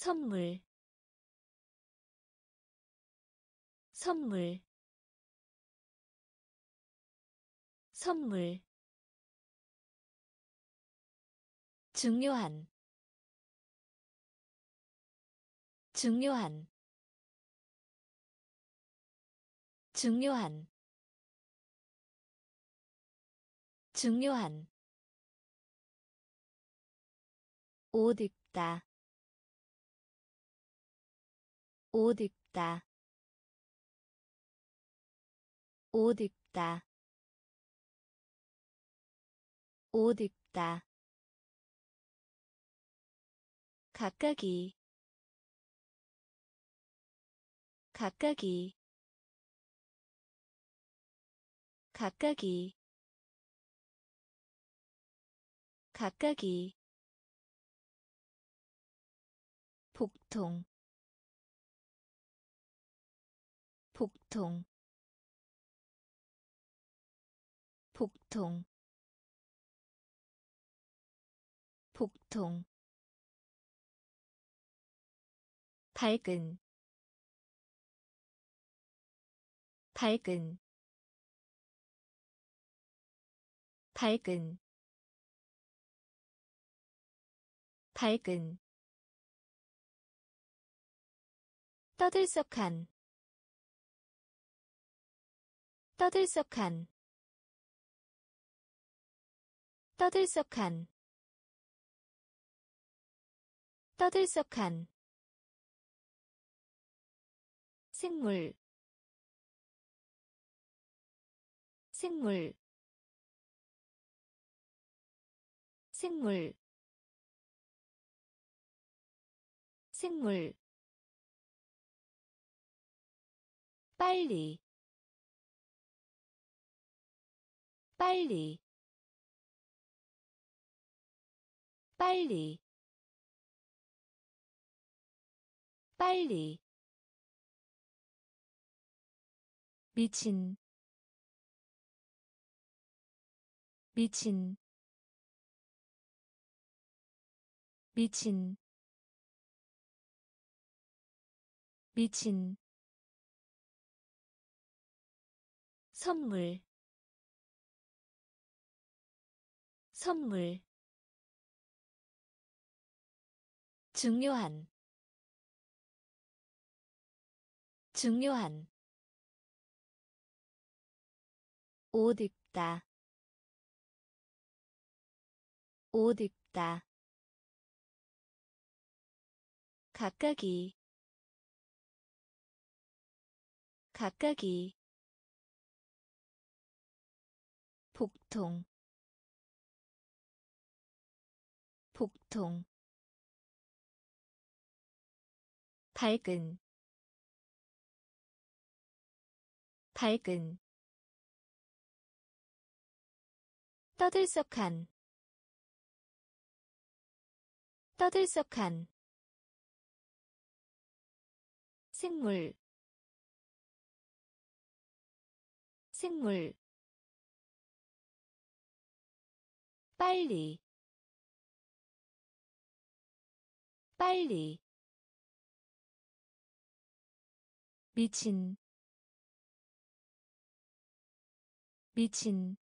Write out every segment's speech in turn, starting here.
선물 선물 선물. 중요한 중요한 중요한. 중요한. 옷 입다 옷 입다. 옷 입다. 옷 입다. 각각이. 각각이. 각각이. 각각이. 복통 복통. 복통. 복통. 밝은. 밝은. 밝은. 밝은. 떠들썩한 떠들썩한 떠들썩한 떠들썩한 생물 생물 생물 생물. 빨리 빨리. 빨리. 빨리. 미친. 미친. 미친. 미친. 선물 선물. 중요한. 중요한. 옷 입다. 옷 입다. 각각이. 각각이. 복통 복통. 밝은. 밝은. 떠들썩한. 떠들썩한. 생물. 생물. 빨리 빨리. 미친. 미친.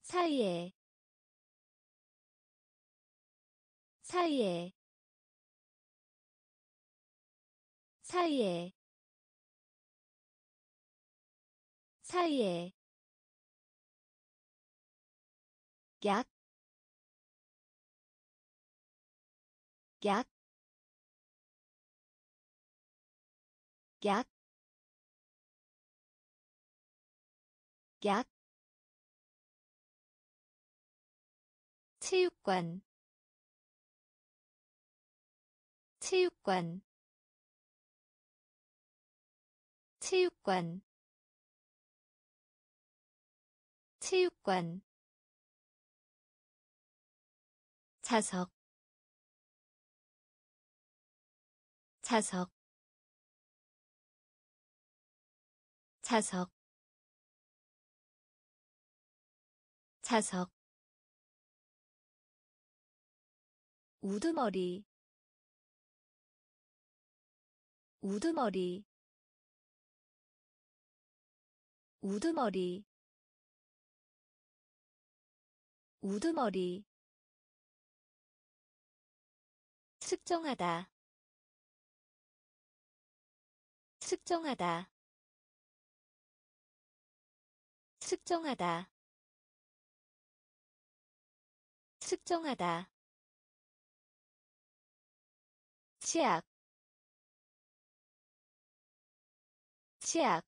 사이에. 사이에. 사이에. 사이에. 약, 약, 약, 약, 체육관, 체육관, 체육관, 체육관. 자석 자석 자석 자석 우두머리 우두머리 우두머리 우두머리. 측정하다 측정하다. 측정하다. 측정하다. 치약. 치약.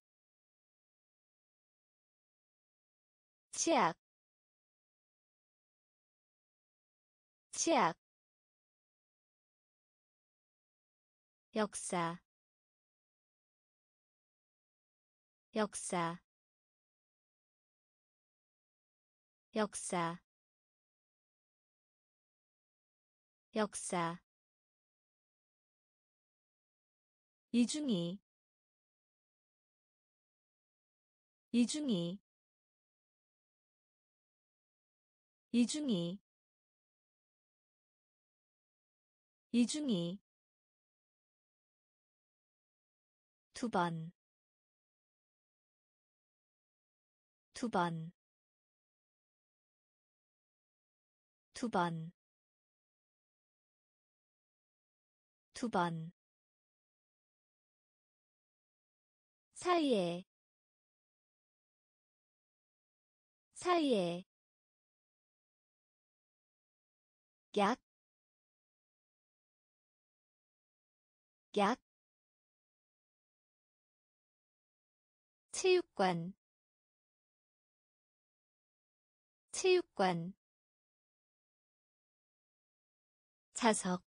치약. 치약. 역사 역사 역사 역사. 이중이 이중이 이중이 이중이. 두 번, 두 번, 두 번, 두 번. 사이에. 사이에. 약, 약, 체육관, 체육관, 자석,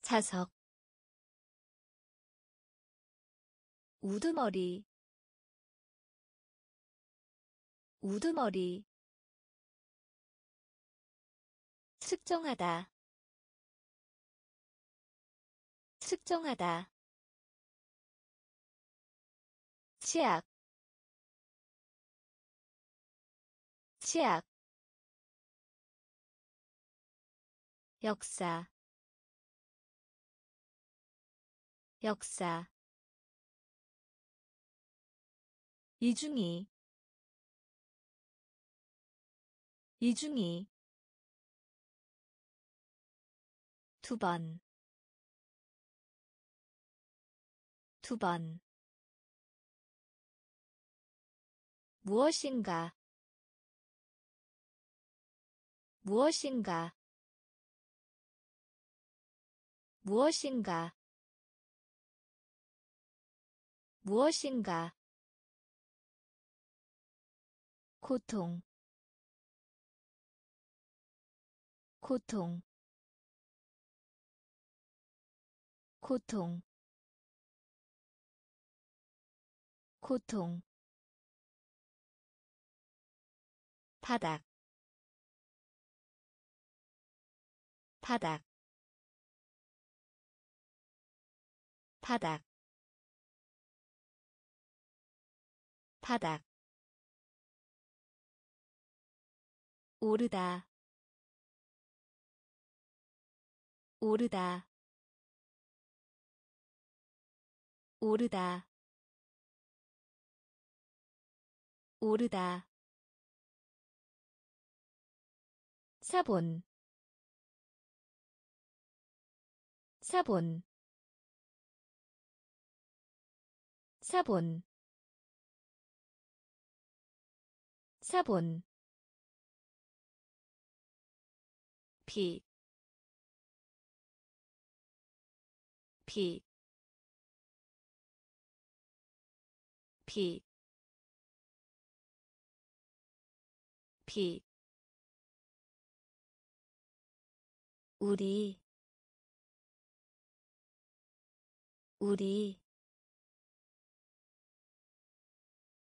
자석, 우두머리. 우두머리. 측정하다. 측정하다. 치약 치약 역사 역사 이중이 이중이 두 번, 두 번. 무엇인가, 무엇인가, 무엇인가, 무엇인가. 고통. 고통. 고통. 고통. 바닥 바닥 바닥 바닥. 오르다 오르다. 오르다 오르다. 사본 사본. 사본. 사본. 피, 피, 피, 피, 우리, 우리,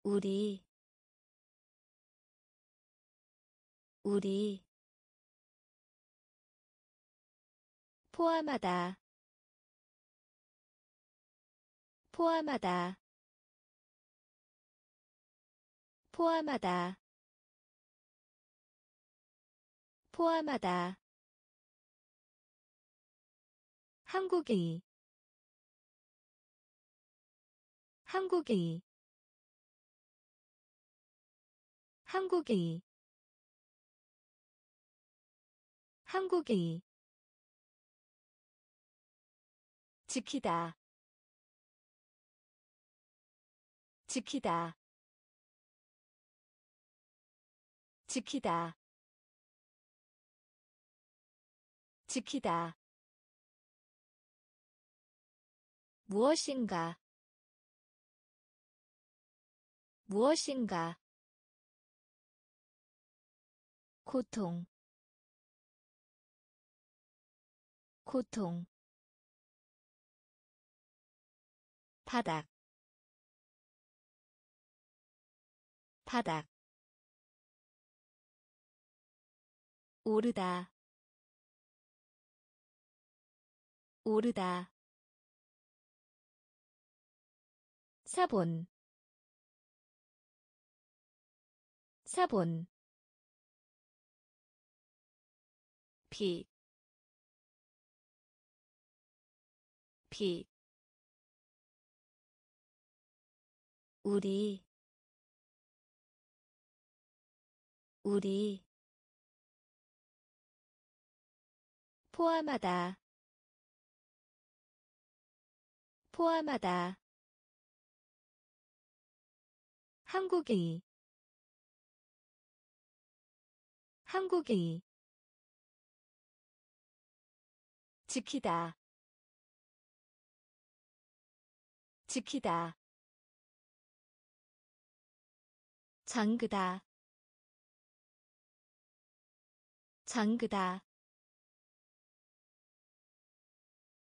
우리, 우리. 포함하다. 포함하다. 포함하다. 포함하다. 한국의 한국의 한국의 한국의 지키다. 지키다. 지키다. 지키다. 무엇인가 무엇인가? 고통. 고통. 바닥. 바닥. 오르다. 오르다. 사본 사본. 피, 피, 우리, 우리, 포함하다, 포함하다. 한국의 한국의 지키다 지키다 잠그다 잠그다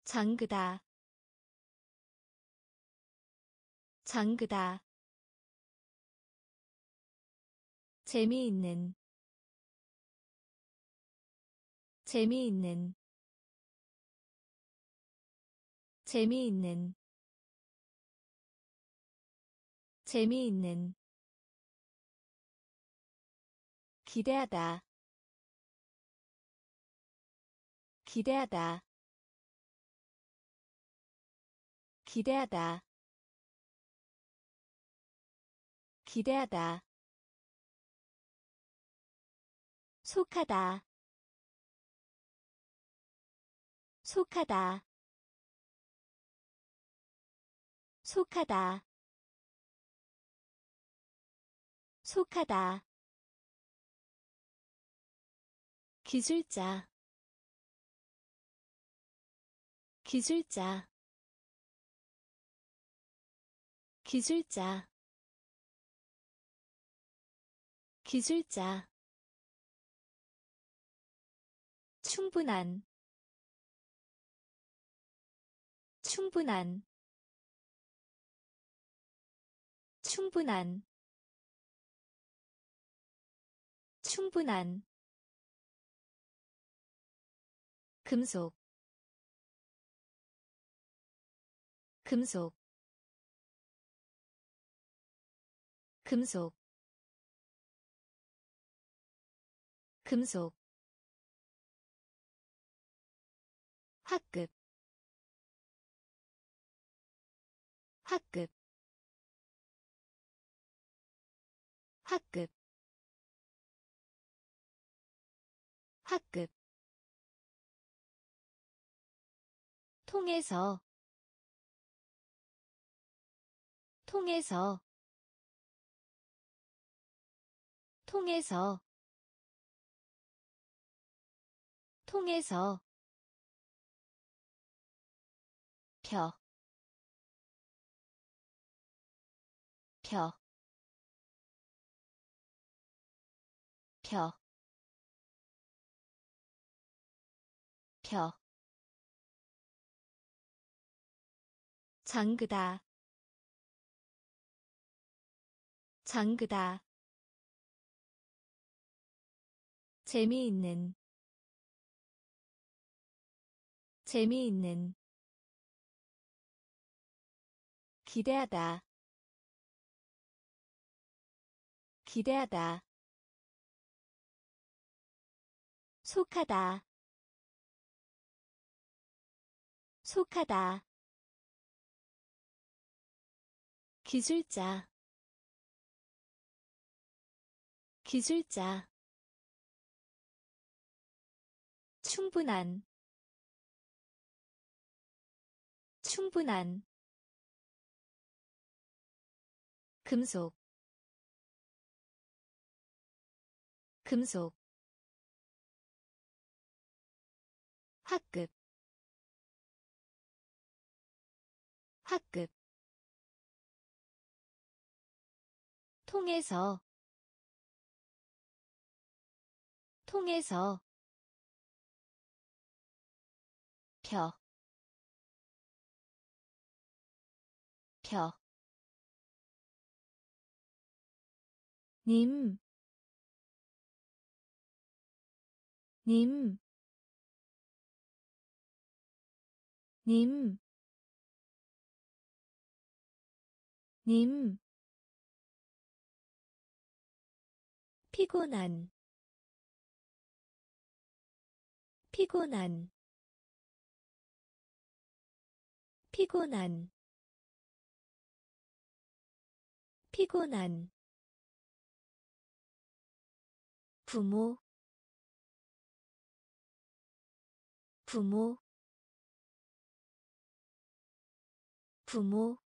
잠그다 잠그다. 재미있는 재미있는 재미있는 재미있는 기대하다 기대하다 기대하다 기대하다. 속하다 속하다. 속하다. 속하다. 기술자. 기술자. 기술자. 기술자. 충분한 충분한 충분한 충분한 금속 금속 금속 금속. 학급 학급. 학급. 학급. 통해서. 통해서. 통해서. 통해서. 펴, 펴, 펴, 펴. 잠그다. 잠그다. 재미있는. 재미있는. 기대하다 기대하다. 속하다. 속하다. 기술자. 기술자. 충분한. 충분한. 금속 금속 학급 학급 통해서 통해서 펴, 펴, 님, 님, 님, 님, 피곤한, 피곤한, 피곤한, 피곤한, 부모 부모 부모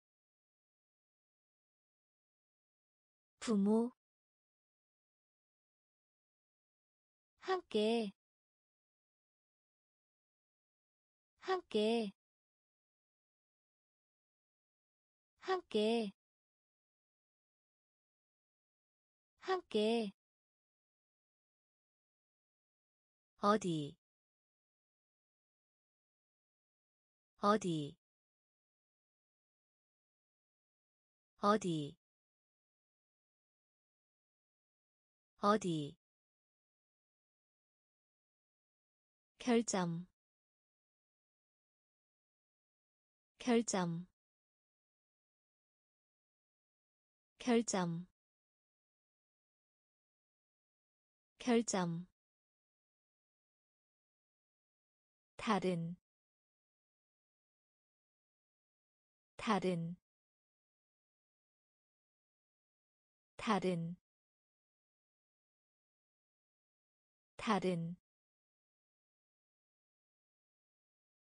부모. 함께 함께. 함께. 함께. 어디 어디? 어디? 어디? 결점. 결점. 결점. 결점. 다른 다른 다른 다른.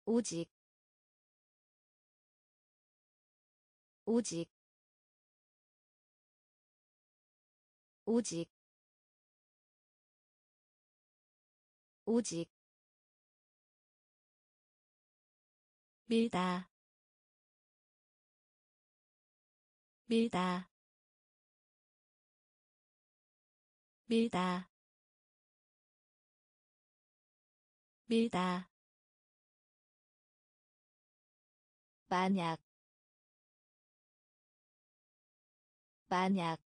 오직 오직 오직. 오직. 밀다 밀다. 밀다. 밀다. 만약. 만약.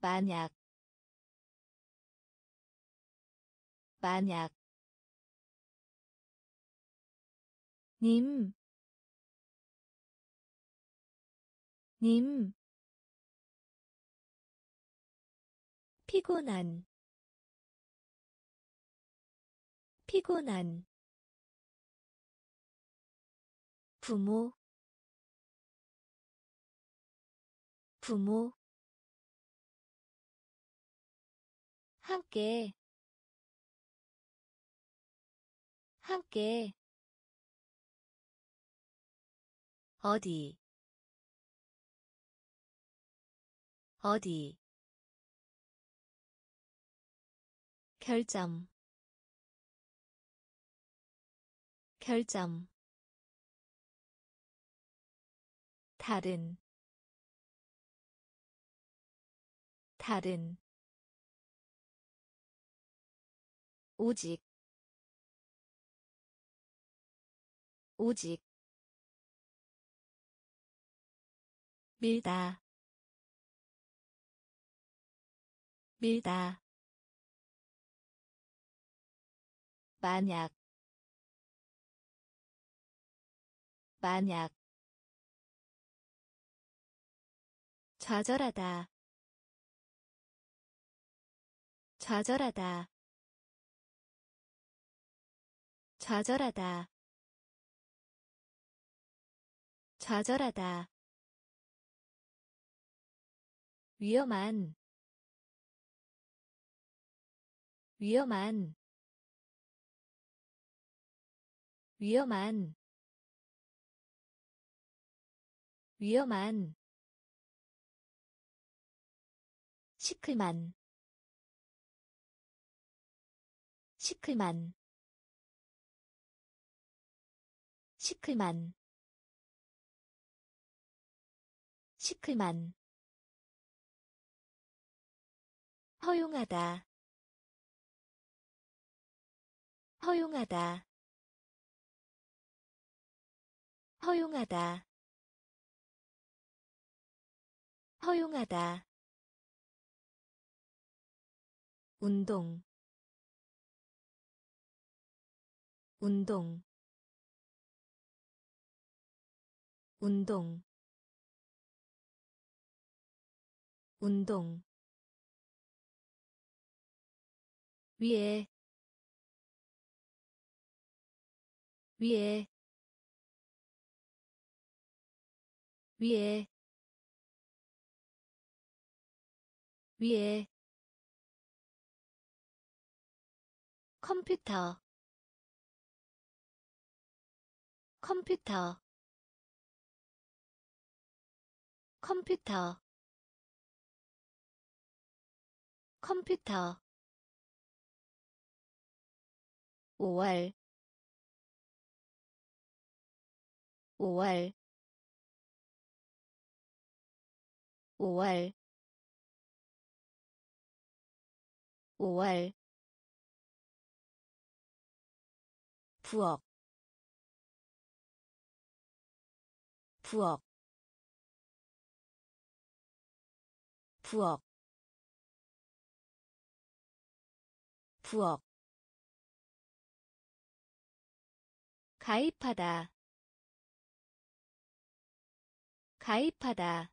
만약. 만약. 님, 님, 피곤한, 피곤한, 부모, 부모, 함께, 함께, 어디 어디? 결점. 결점. 다른. 다른. 오직. 오직. 밀다 밀다. 만약 만약 좌절하다 좌절하다 좌절하다 좌절하다. 위험한 위험한 위험한 위험한 시클만 시클만 시클만 시클만. 허용하다 허용하다. 허용하다. 허용하다. 운동. 운동. 운동. 운동. 위에 위에 위에 위에. 컴퓨터 컴퓨터 컴퓨터. 컴퓨터. 5월 5월. 5월. 5월. 부엌. 부엌. 부엌. 부엌. 가입하다 가입하다.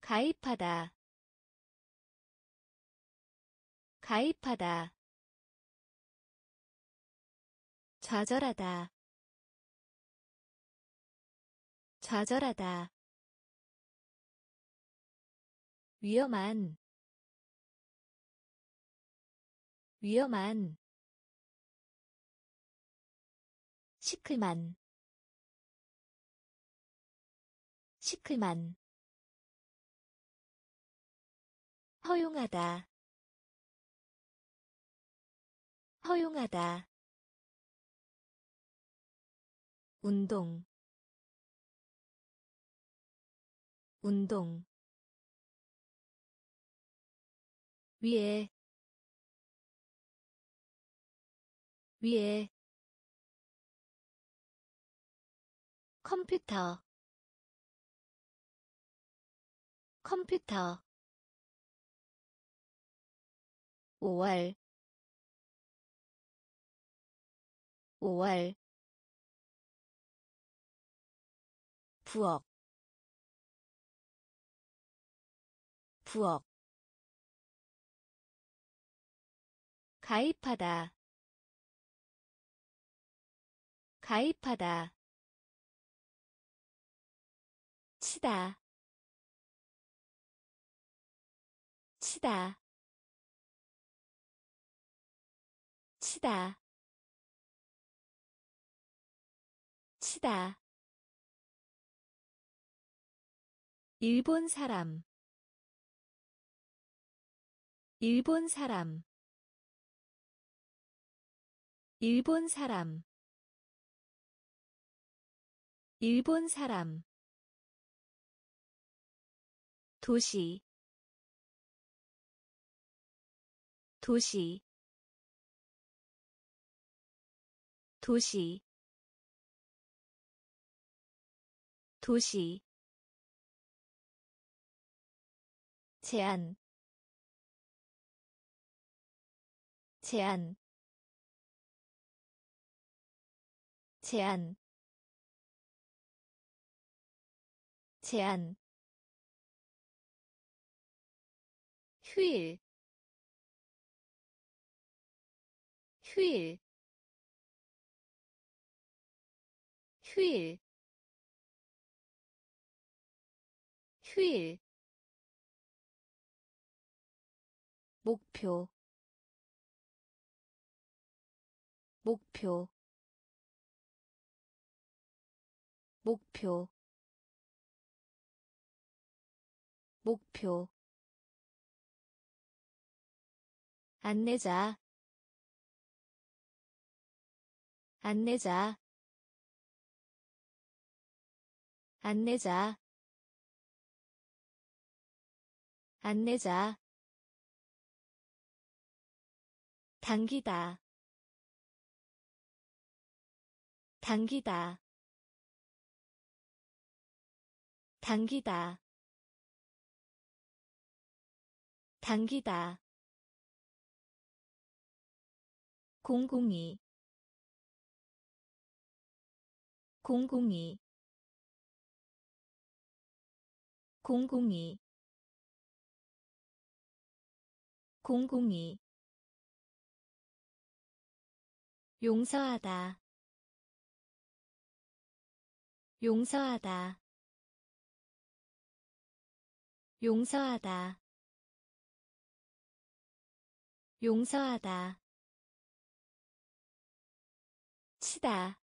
가입하다. 가입하다. 좌절하다. 좌절하다. 위험한. 위험한. 시클만 시클만. 허용하다. 허용하다. 운동. 운동. 위에. 위에. 컴퓨터 컴퓨터. 5월. 5월. 부엌. 부엌. 가입하다. 가입하다. 치다 치다. 치다. 치다. 일본 사람. 일본 사람. 일본 사람. 일본 사람. 도시 도시 도시 도시. 제한 제한 제한 제한 휴일 휴일. 휴일. 휴일. 목표. 목표. 목표. 목표. 안내자 안내자. 안내자. 안내자. 당기다. 당기다. 당기다. 당기다. 공공이 공공이. 공공이. 공공이. 용서하다. 용서하다. 용서하다. 용서하다. 치다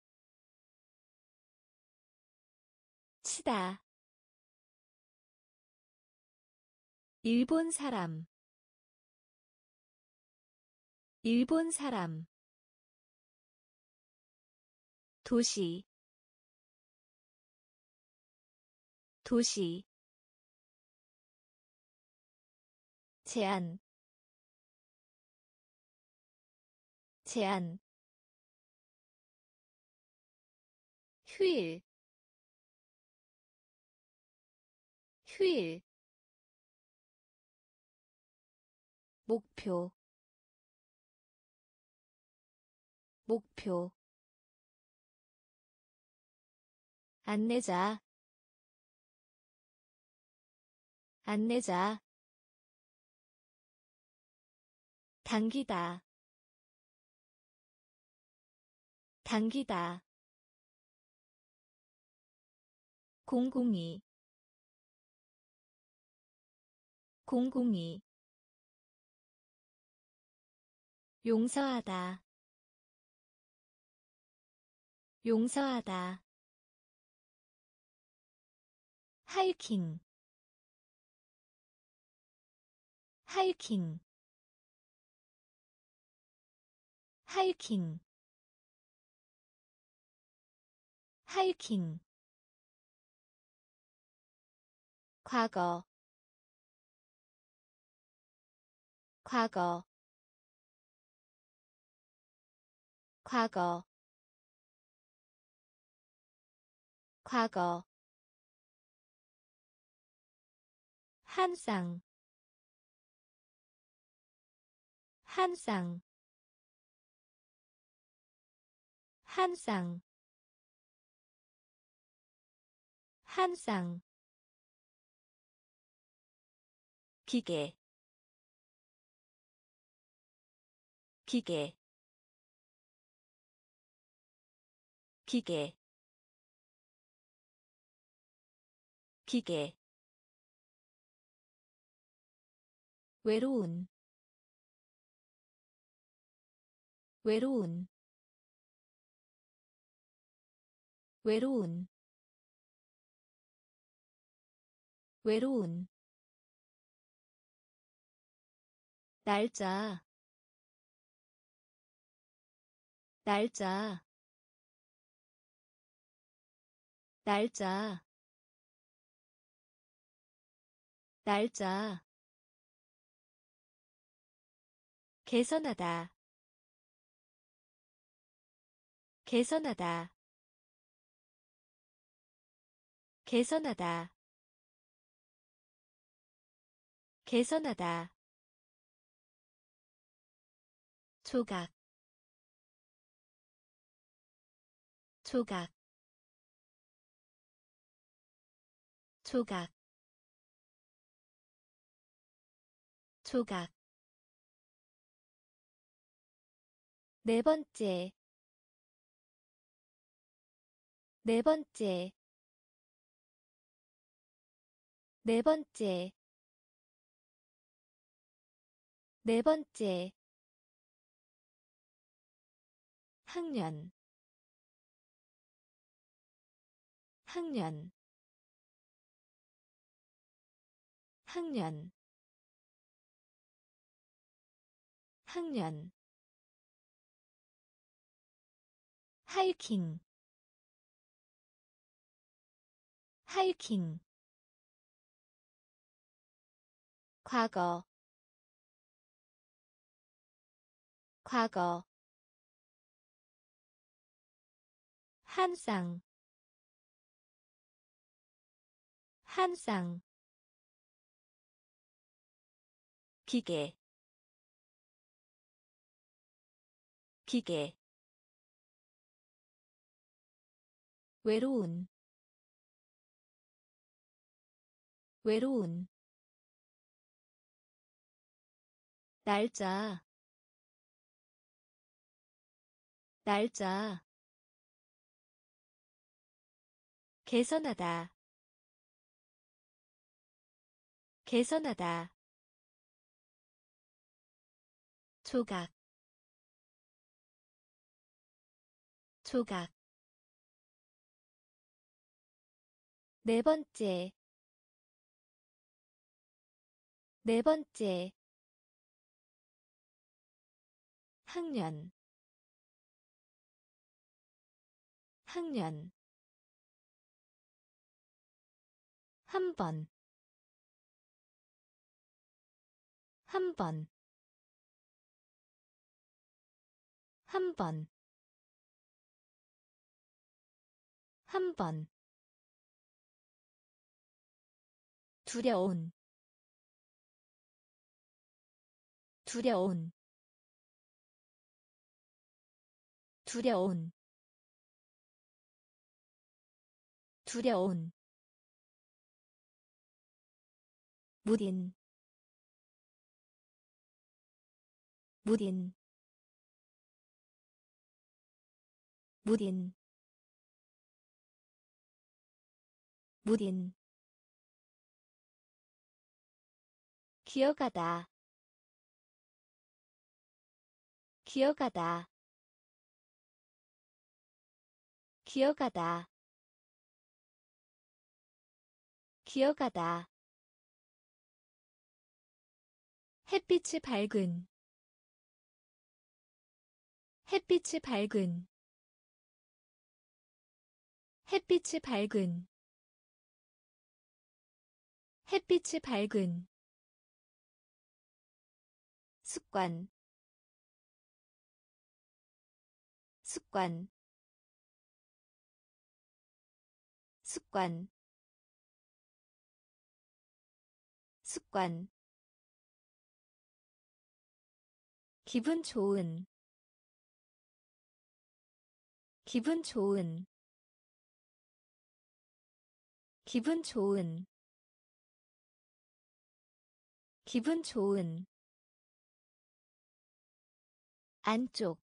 치다. 일본 사람. 일본 사람. 도시. 도시. 제한 제한 휴일 휴일 목표 목표 안내자 안내자 당기다 당기다 공공이 공공이. 용서하다. 용서하다. 하이킹 하이킹 하이킹 하이킹 과거 과거 과거 과거. 한 쌍, 한 쌍, 한 쌍, 한 쌍, 기계, 기계, 기계, 기계. 외로운 외로운. 외로운 외로운. 날짜 날짜. 날짜. 날짜. 개선하다. 개선하다. 개선하다. 개선하다. 조각 조각 조각 조각. 네 번째 네 번째 네 번째 네 번째. 학년 학년. 학년. 학년. 하이킹. 하이킹. 과거. 과거. 한 쌍 한 쌍. 기계. 기계. 외로운. 외로운. 날짜. 날짜. 개선하다 개선하다. 조각. 조각. 네 번째. 네 번째. 학년. 학년. 한 번, 한 번, 한 번, 한 번. 두려운, 두려운, 두려운, 두려운. 무딘 무딘. 무딘. 무딘. 기어가다. 기어가다. 기어가다. 기어가다. 햇빛이 밝은 햇빛이 밝은. 햇빛이 밝은. 햇빛이 밝은. 습관. 습관. 습관. 습관. 기분 좋은 기분 좋은 기분 좋은 기분 좋은 안쪽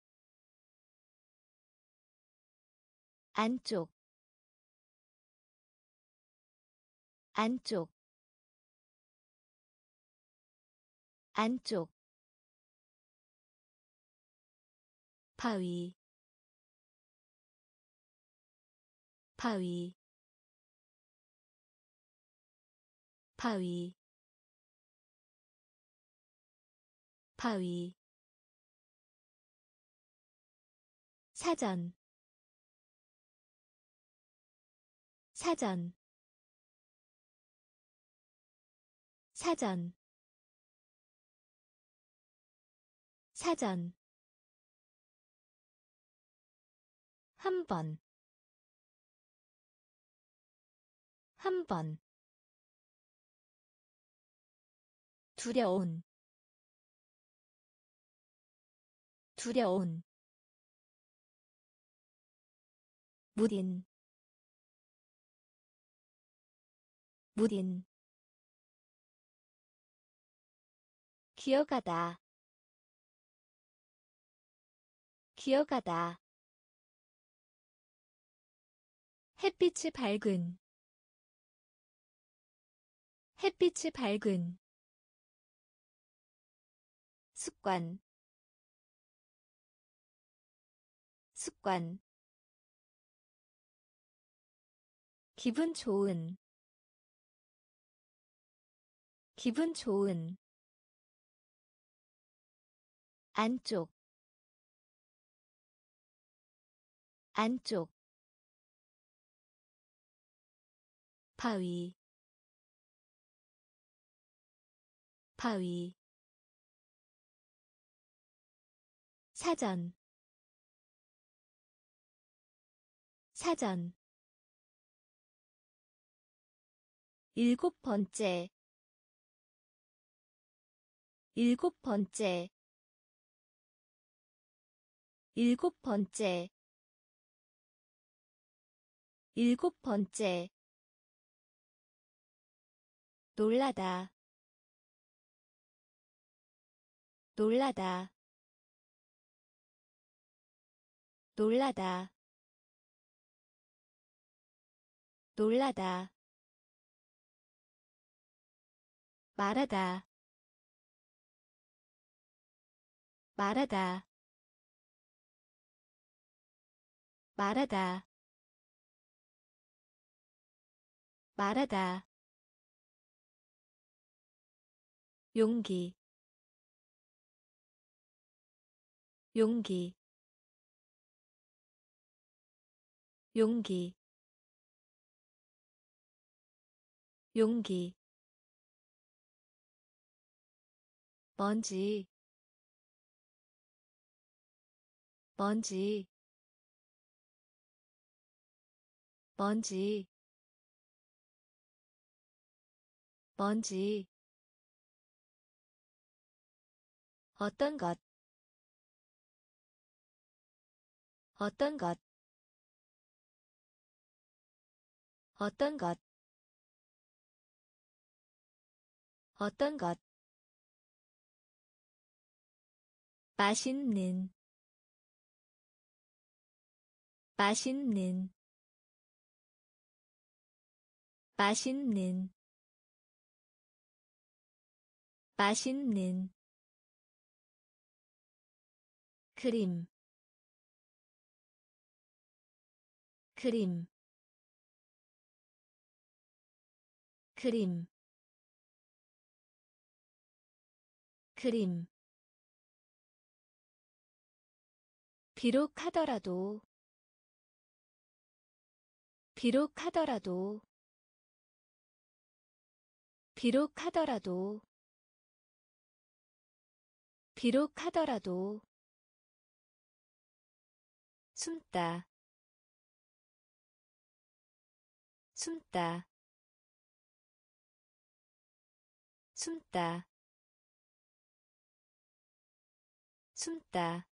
안쪽 안쪽 안쪽. 바위 바위. 바위. 바위. 사전. 사전. 사전. 사전. 한 번, 한 번. 두려운, 두려운. 무딘, 무딘. 기어가다 기어가다 햇빛이 밝은 햇빛이 밝은 습관 습관. 기분 좋은 기분 좋은 안쪽 안쪽. 바위 바위. 사전. 사전. 일곱 번째. 일곱 번째. 일곱 번째. 일곱 번째. 놀라다 놀라다. 놀라다. 놀라다. 말하다. 말하다. 말하다. 말하다. 용기 용기 용기 용기 먼지 먼지 먼지 먼지. 어떤 것 어떤 것? 어떤 것? 어떤 것? 맛있는. 맛있는. 맛있는. 맛있는. 그림 그림 그림 그림. 비록 하더라도 비록 하더라도 비록 하더라도 비록 하더라도. 숨다 숨다. 숨다. 숨다.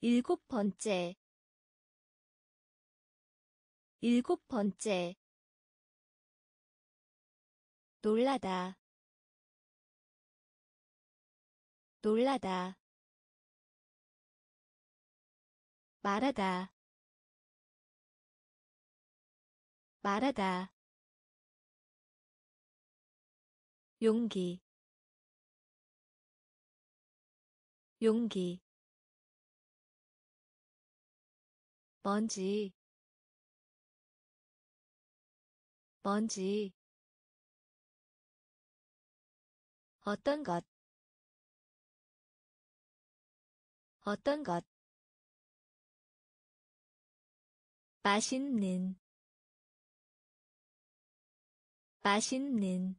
일곱 번째. 일곱 번째. 놀라다. 놀라다. 말하다 말하다. 용기. 용기. 먼지. 먼지. 어떤 것? 어떤 것? 맛있는 맛있는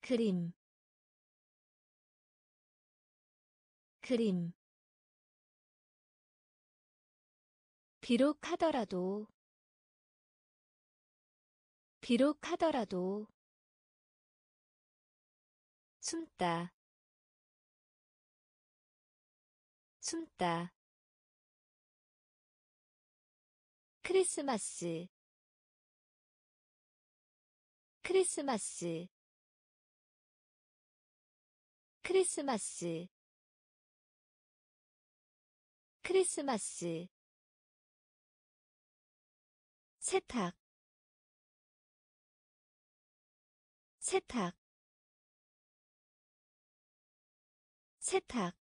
그림 그림. 비록 하더라도 비록 하더라도 숨다 숨다. 크리스마스 크리스마스 크리스마스 크리스마스 세탁 세탁 세탁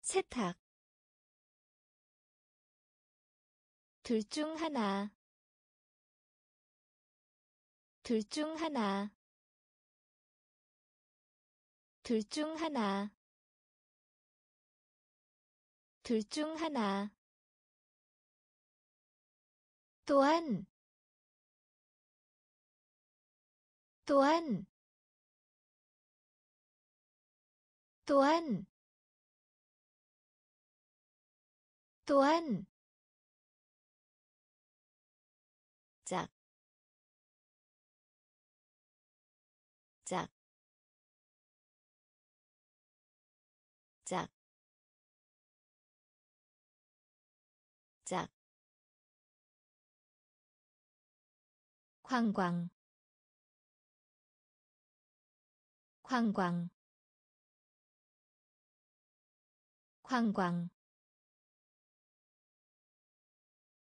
세탁. 둘 중 하나 둘 중 하나. 둘 중 하나. 둘 중 하나. 또한. 또한. 또한. 또한 관광, 관광, 관광,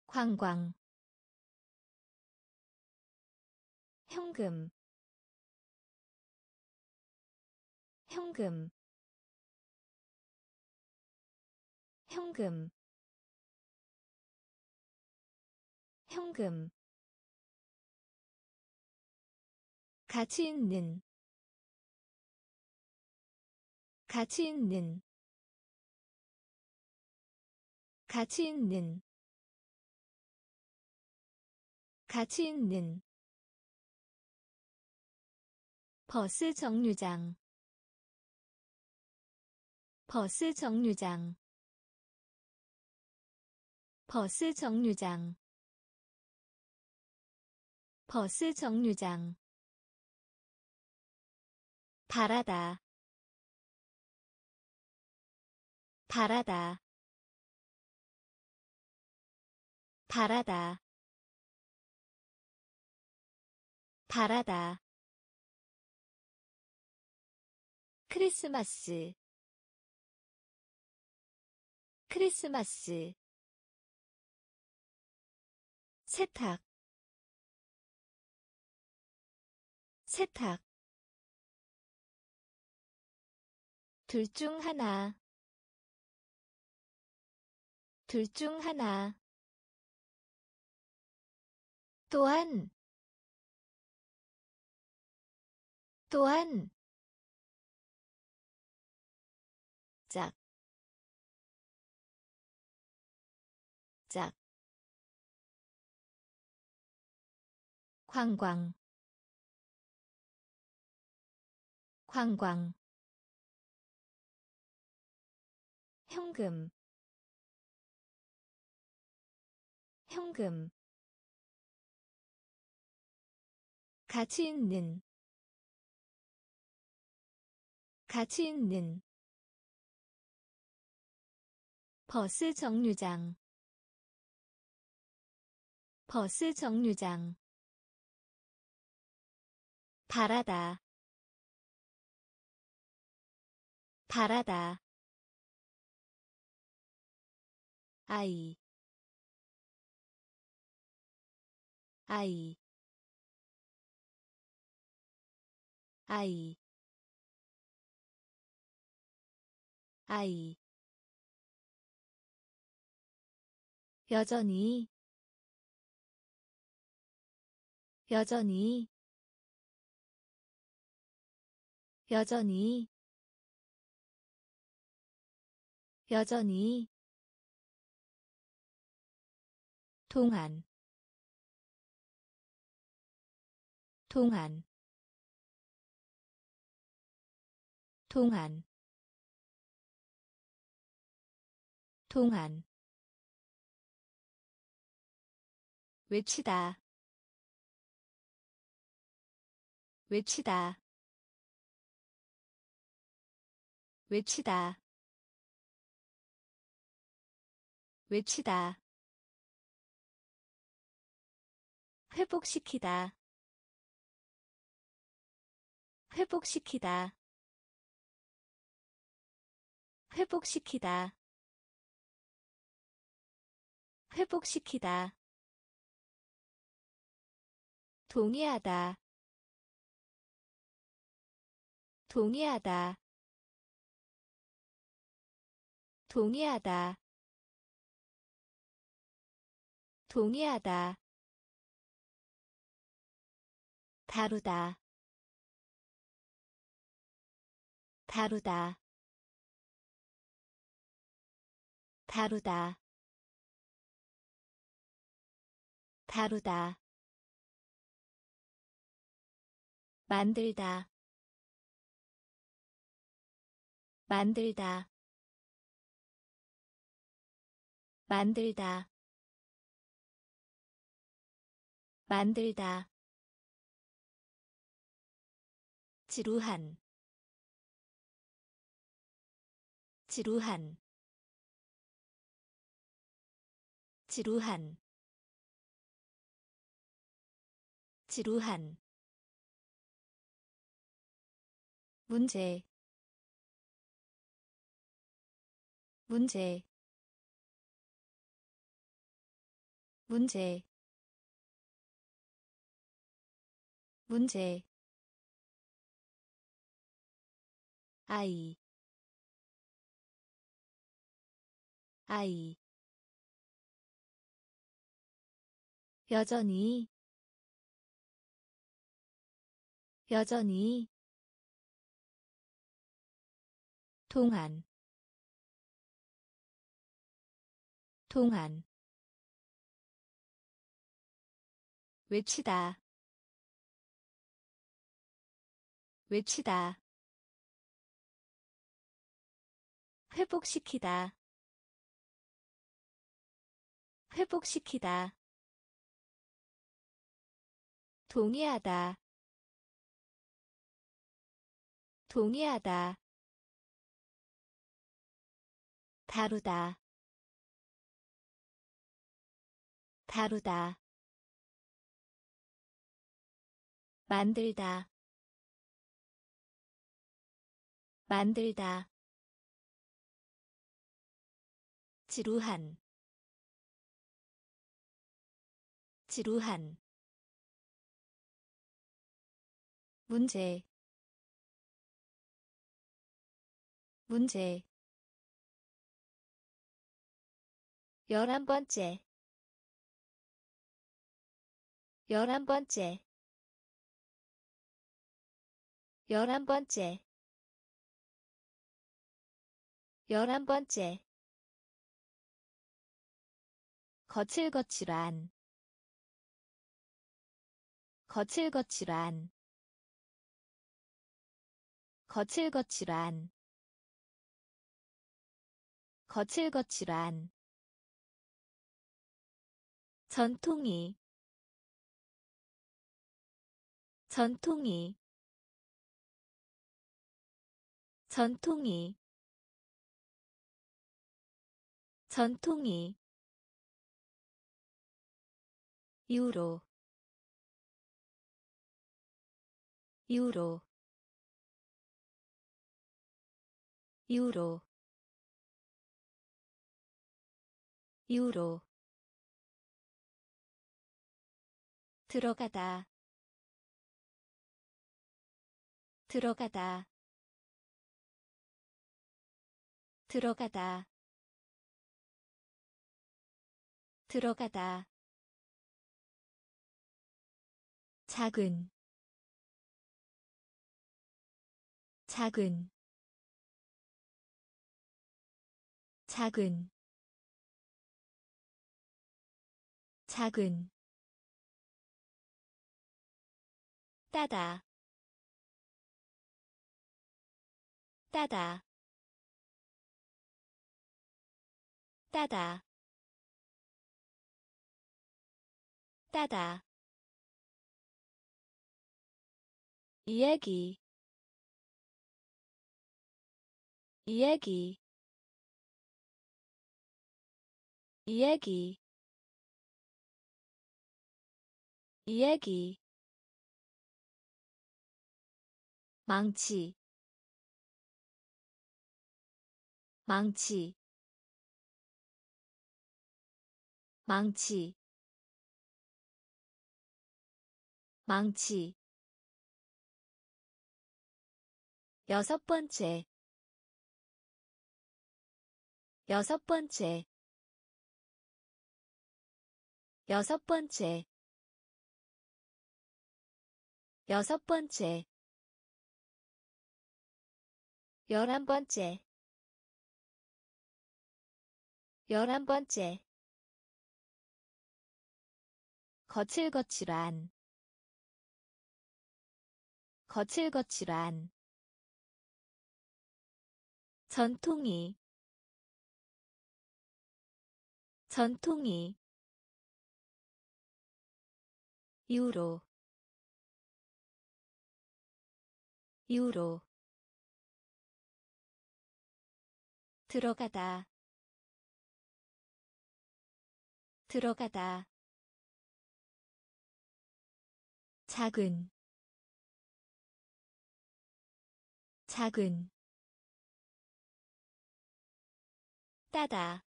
관광. 현금. 현금. 현금. 현금 가치 있는 가치 있는 가치 있는 가치 있는. 버스 정류장 버스 정류장 버스 정류장 버스 정류장 바라다. 바라다. 바라다. 바라다. 크리스마스. 크리스마스. 세탁. 세탁 둘 중 하나. 둘 중 하나. 또한. 또한. 짝, 짝, 관광, 관광, 현금, 현금, 가치 있는 가치 있는 버스 정류장 버스 정류장 바라다 바라다 아이 아이 아이 아이. 여전히 여전히 여전히 여전히 동안 동안 동안 동안 외치다 외치다 외치다 외치다 회복시키다. 회복시키다. 회복시키다. 회복시키다. 동의하다. 동의하다. 동의하다. 동의하다 다루다. 다루다. 다루다. 다루다. 만들다. 만들다. 만들다. 만들다 지루한. 지루한. 지루한. 지루한. 문제. 문제. 문제. 문제 아이. 아이. 여전히. 여전히. 동안. 동안. 외치다. 외치다 회복시키다. 회복시키다. 동의하다. 동의하다. 다루다. 다루다. 만들다. 만들다 지루한. 지루한. 문제. 문제. 열한 번째. 열한 번째. 열한 번째. 열한 번째 거칠거칠한 거칠거칠한 거칠거칠한 거칠거칠한. 전통이 전통이 전통이 전통이 유로 유로 유로 유로. 들어가다 들어가다 들어가다 들어가다 작은 작은 작은 작은. 따다 따다. 따다. 따다 이야기 이야기 이야기 이야기. 망치 망치. 망치 망치 여섯 번째. 여섯 번째. 여섯 번째. 여섯 번째. 열한 번째. 열한 번째. 거칠거칠한. 거칠거칠한 전통이 전통이 유로 유로 들어가다 들어가다 작은 작은 따다.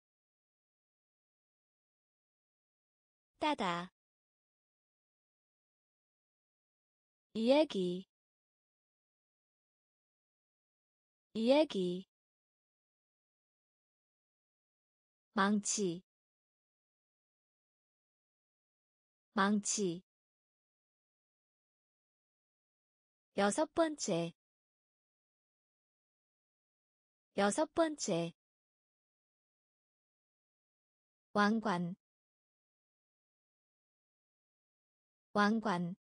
따다. 이야기. 이야기. 망치. 망치. 여섯 번째. 여섯 번째 왕관 왕관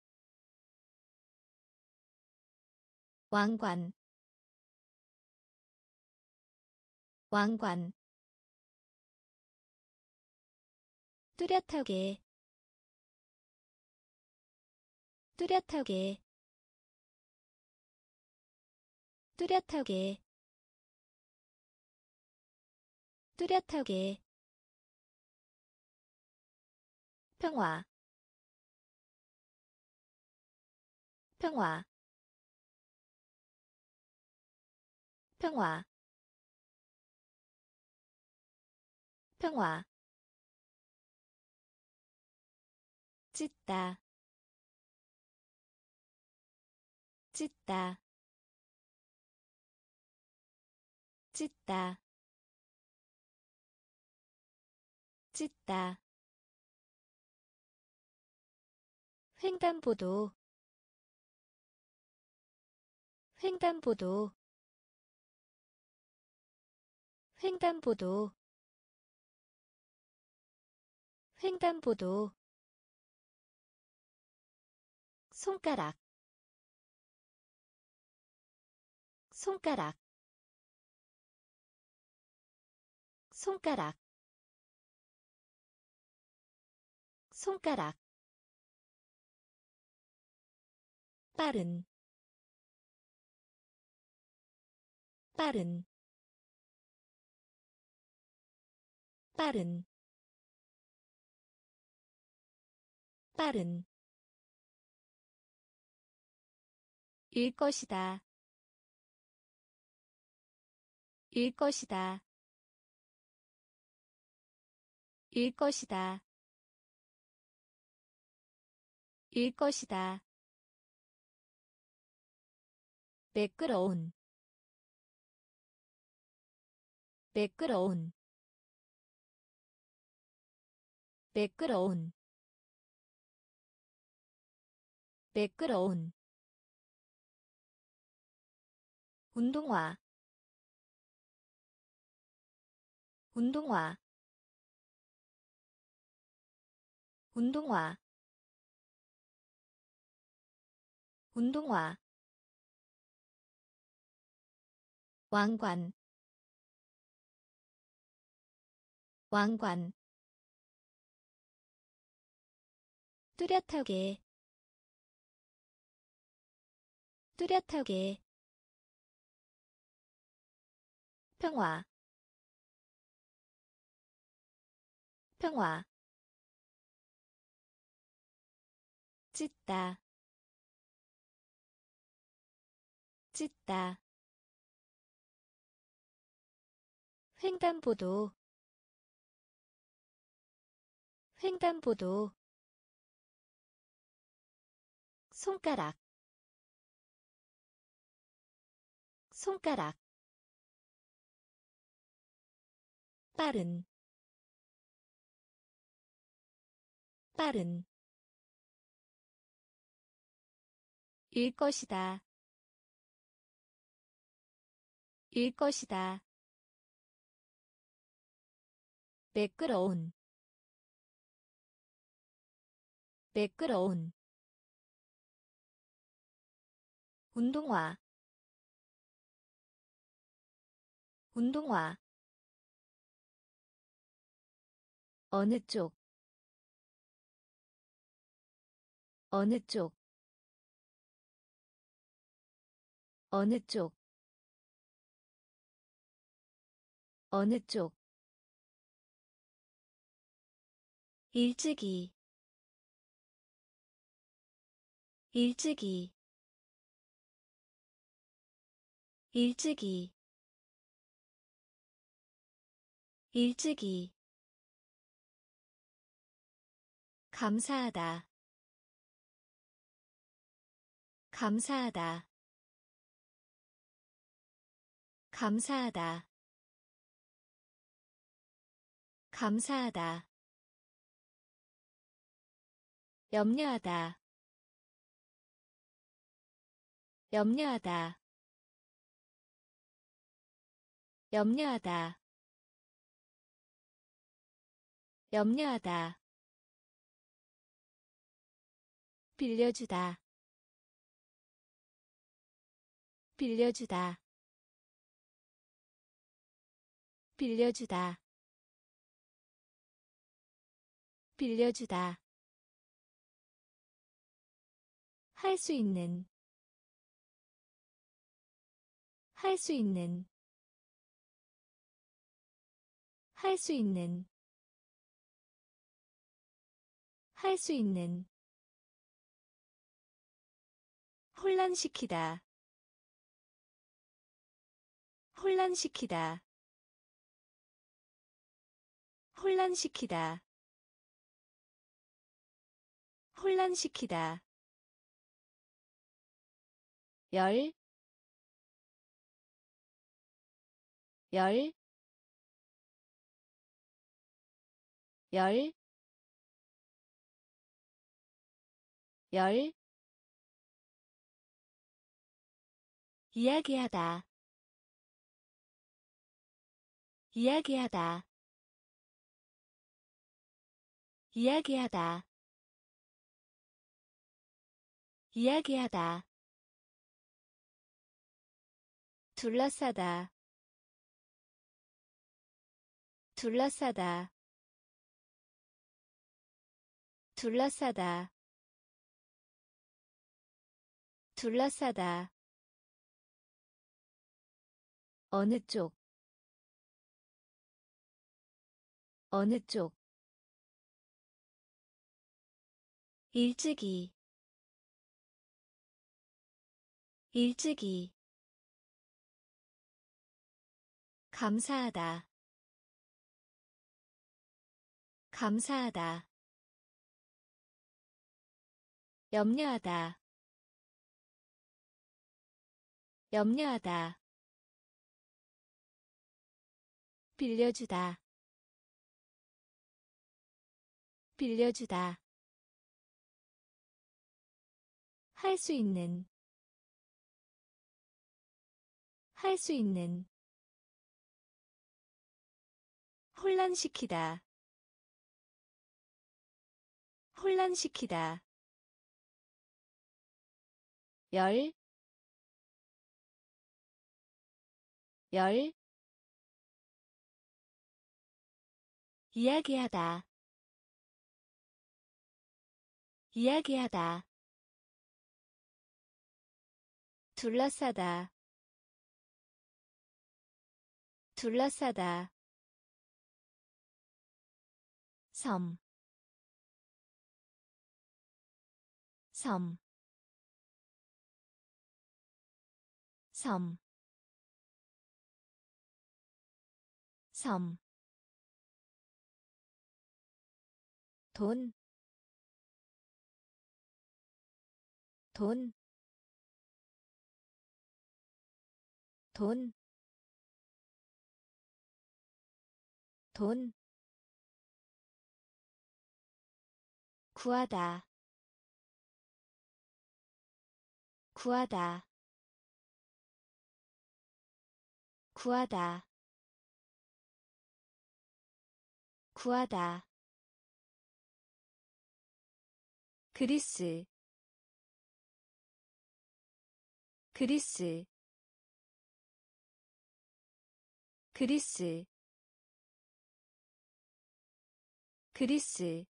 왕관 왕관. 뚜렷하게 뚜렷하게 뚜렷하게 뚜렷하게 평화. 평화. 평화. 평화. 찢다. 찢다. 찢다. 찢다 횡단보도. 횡단보도. 횡단보도. 횡단보도. 손가락. 손가락. 손가락. 손가락 빠른 빠른 빠른 빠른. 일 것이다. 일 것이다. 일 것이다. 일 것이다 매끄러운 매끄러운 매끄러운 매끄러운. 운동화 운동화. 운동화. 운동화 왕관 왕관 뚜렷하게 뚜렷하게 평화 평화 찢다 찢다 횡단보도. 횡단보도. 손가락. 손가락. 빠른. 빠른. 일 것이다. 일 것이다 매끄러운 매끄러운. 운동화 운동화. 어느 쪽 어느 쪽 어느 쪽 어느 쪽 일찍이. 일찍이. 일찍이. 일찍이. 감사하다. 감사하다. 감사하다. 감사하다 염려하다. 염려하다. 염려하다. 염려하다. 빌려주다. 빌려주다. 빌려주다. 빌려주다 할 수 있는 할 수 있는 할 수 있는 할 수 있는. 혼란시키다. 혼란시키다. 혼란시키다. 혼란시키다 열, 열, 열, 열, 이야기하다, 이야기하다, 이야기하다, 이야기하다. 둘러싸다. 둘러싸다. 둘러싸다. 둘러싸다. 어느 쪽? 어느 쪽? 일찍이 일찍이 감사하다. 감사하다. 염려하다. 염려하다. 빌려주다. 빌려주다. 할 수 있는. 할 수 있는 혼란시키다. 혼란시키다. 열, 열, 이야기하다, 이야기하다, 둘러싸다, 둘러싸다, 섬, 섬, 섬, 섬, 돈, 돈, 돈, 돈, 구하다. 구하다. 구하다. 구하다. 그리스. 그리스. 그리스. 그리스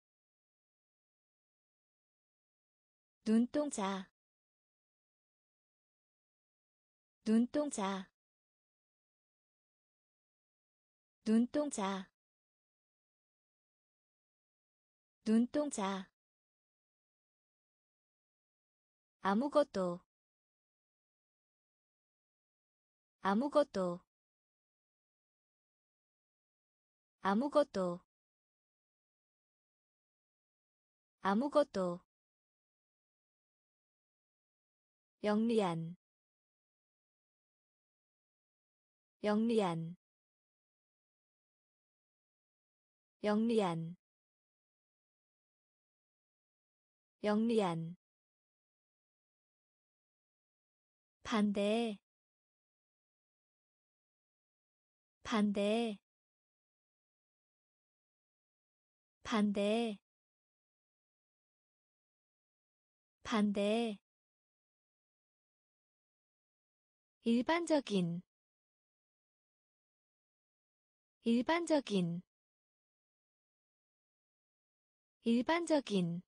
눈동자. 눈동자. 눈동자. 눈동자. 아무것도. 아무것도. 아무것도. 아무것도 영리한 영리한 영리한 영리한. 반대 반대 반대 반대 일반적인 일반적인 일반적인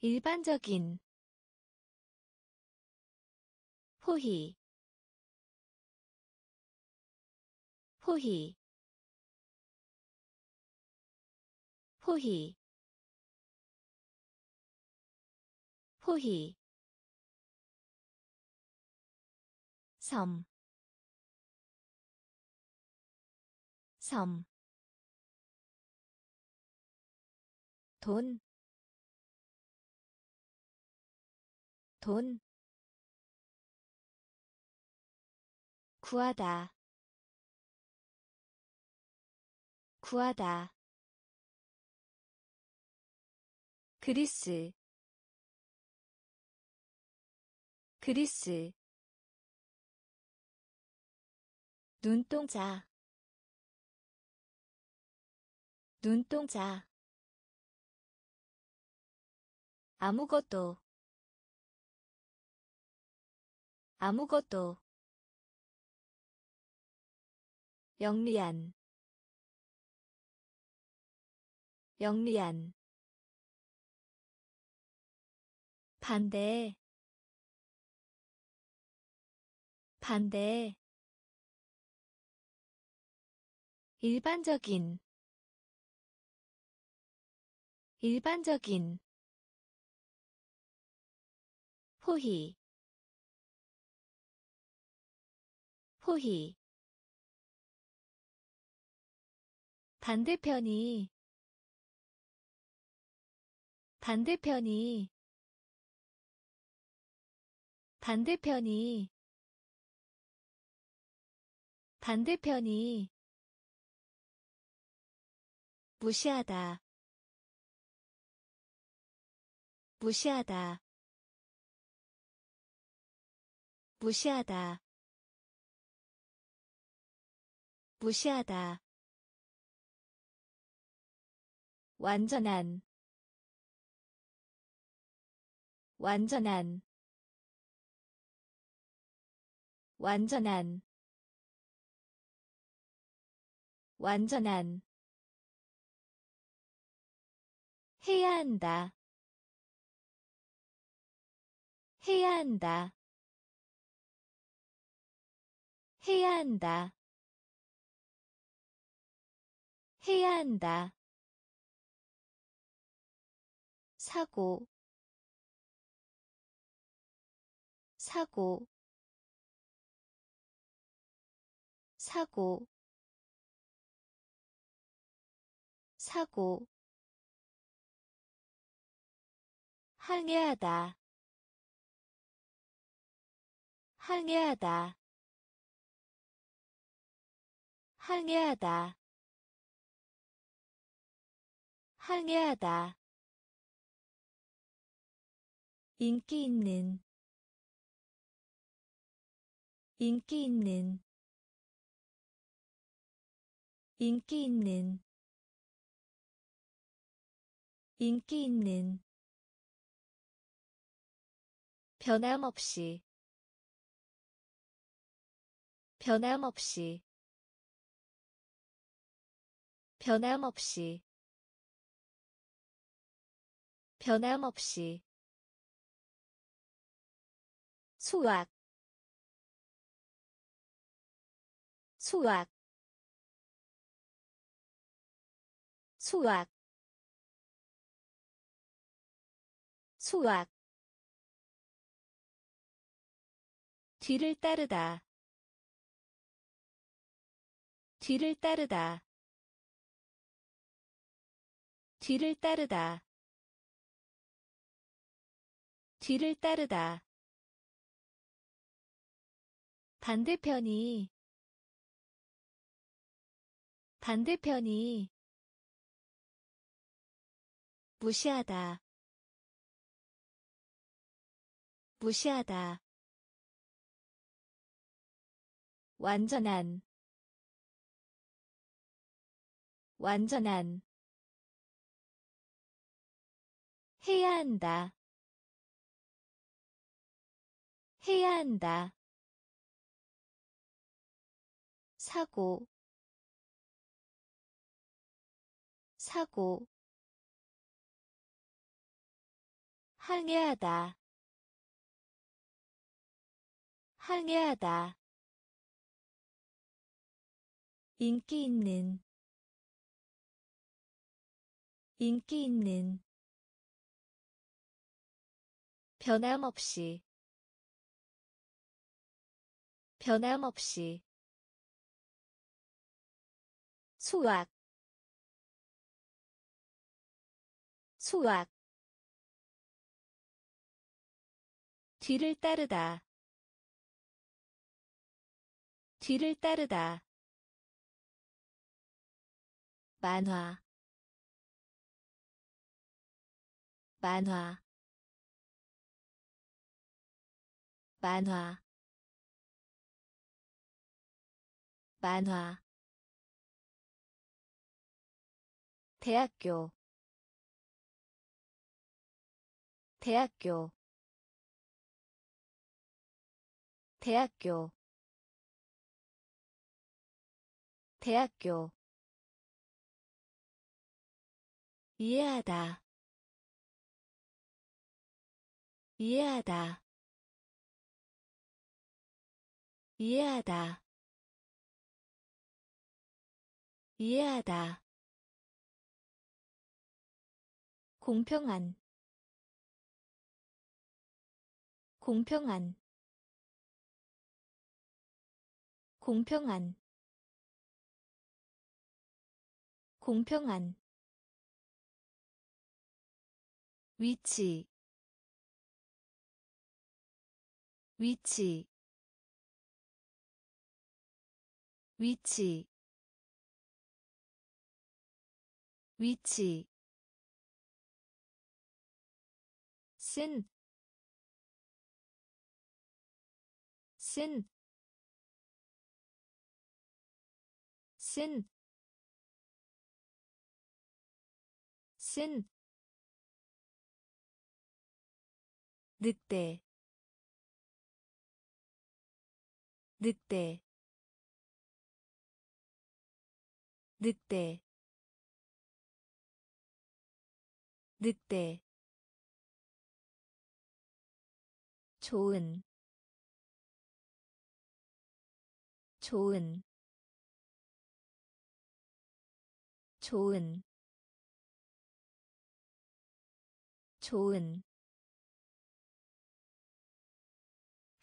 일반적인 포희 포희 포희 포희 섬, 섬, 돈, 돈, 구하다, 구하다, 그리스, 그리스 눈동자. 눈동자. 아무것도. 아무것도. 영리한. 영리한. 반대. 반대 일반적인 일반적인 포희 포희. 반대편이 반대편이 반대편이 반대편이 무시하다. 무시하다. 무시하다. 무시하다. 완전한. 완전한. 완전한. 완전한 해야 한다. 해야 한다. 해야 한다. 해야 한다. 사고 사고 사고 사고 항해하다. 항해하다. 항해하다. 항해하다. 인기 있는. 인기 있는. 인기 있는. 인기 있는 변함없이 변함없이 변함없이 변함없이. 수학 수학 수학 수학 뒤를 따르다. 뒤를 따르다. 뒤를 따르다. 뒤를 따르다. 반대편이. 반대편이. 무시하다. 무시하다 완전한 완전한 해야 한다 해야 한다. 사고 사고. 항해하다 항해하다 인기 있는 인기 있는 변함없이 변함없이 수학 수학 뒤를 따르다 뒤를 따르다 만화. 만화. 만화. 만화. 대학교. 대학교. 대학교. 대학교 이해하다. 이해하다. 이해하다. 이해하다. 공평한. 공평한. 공평한. 공평한 위치 위치 위치 위치. 쓴, 쓴, 쓴, 쓴, 늑대, 늑대, 늑대, 늑대. 좋은. 좋은. 좋은. 좋은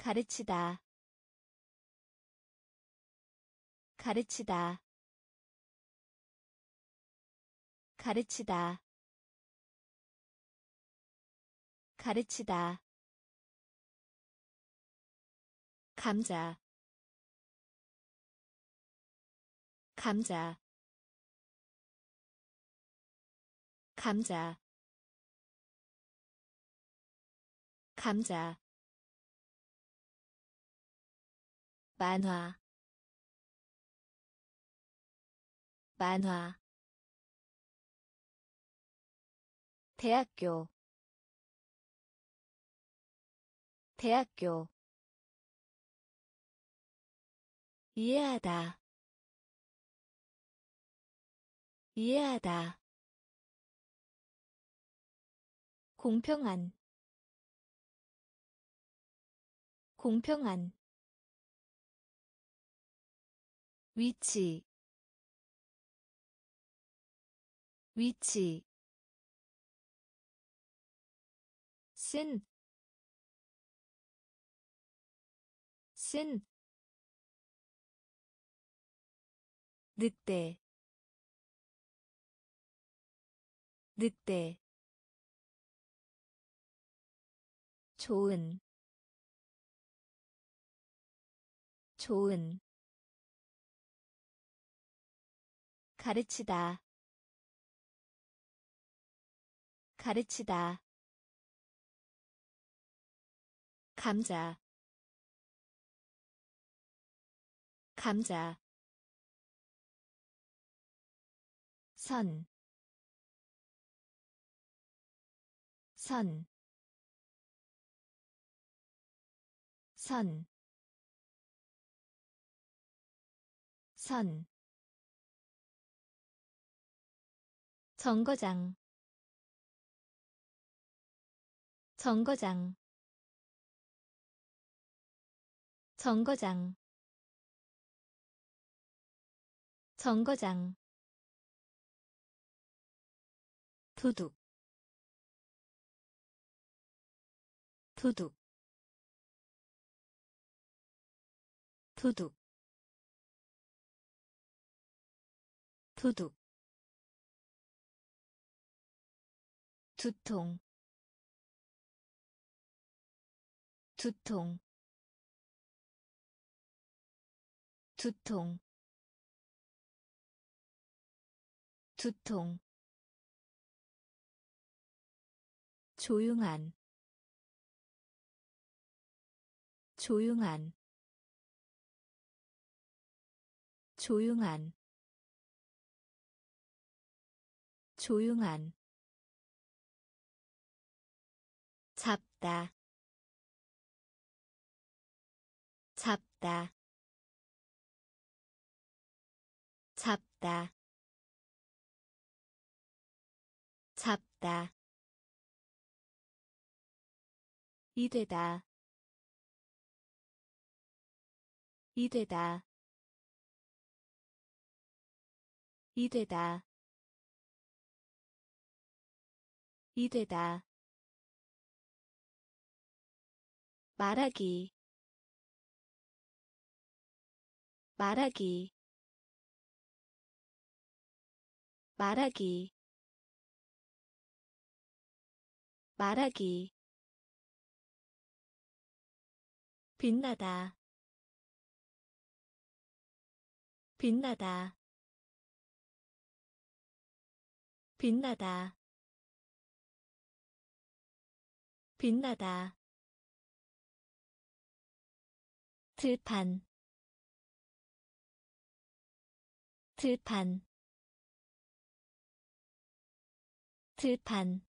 가르치다. 가르치다. 가르치다. 가르치다. 감자. 감자. 감자. 감자 만화. 만화. 대학교. 대학교. 이해하다. 이해하다. 공평한. 공평한 위치 위치 쓴, 쓴, 늑대, 늑대, 좋은, 좋은, 가르치다. 가르치다. 감자. 감자. 선, 선, 선, 선. 정거장. 정거장. 정거장. 정거장. 도둑. 도둑. 도둑. 도둑 두통. 두통. 두통. 두통. 조용한. 조용한. 조용한. 조용한 잡다. 잡다. 잡다. 잡다. 이되다. 이되다. 이되다. 이되다 말하기. 말하기. 말하기. 말하기. 빛나다. 빛나다. 빛나다. 빛나다 들판. 들판. 들판.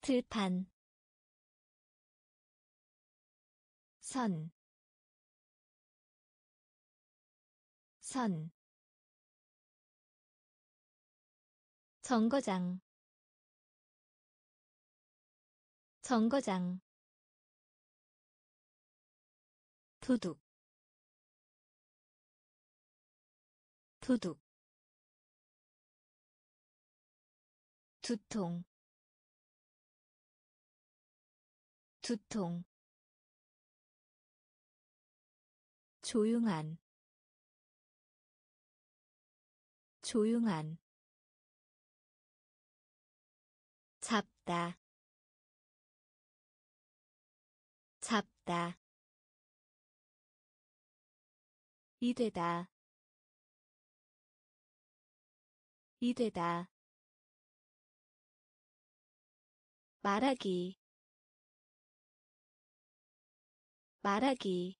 들판. 선, 선, 정거장, 정거장, 도둑, 도둑, 두통 두통 조용한 조용한 잡다 잡다 이되다. 이되다. 말하기. 말하기.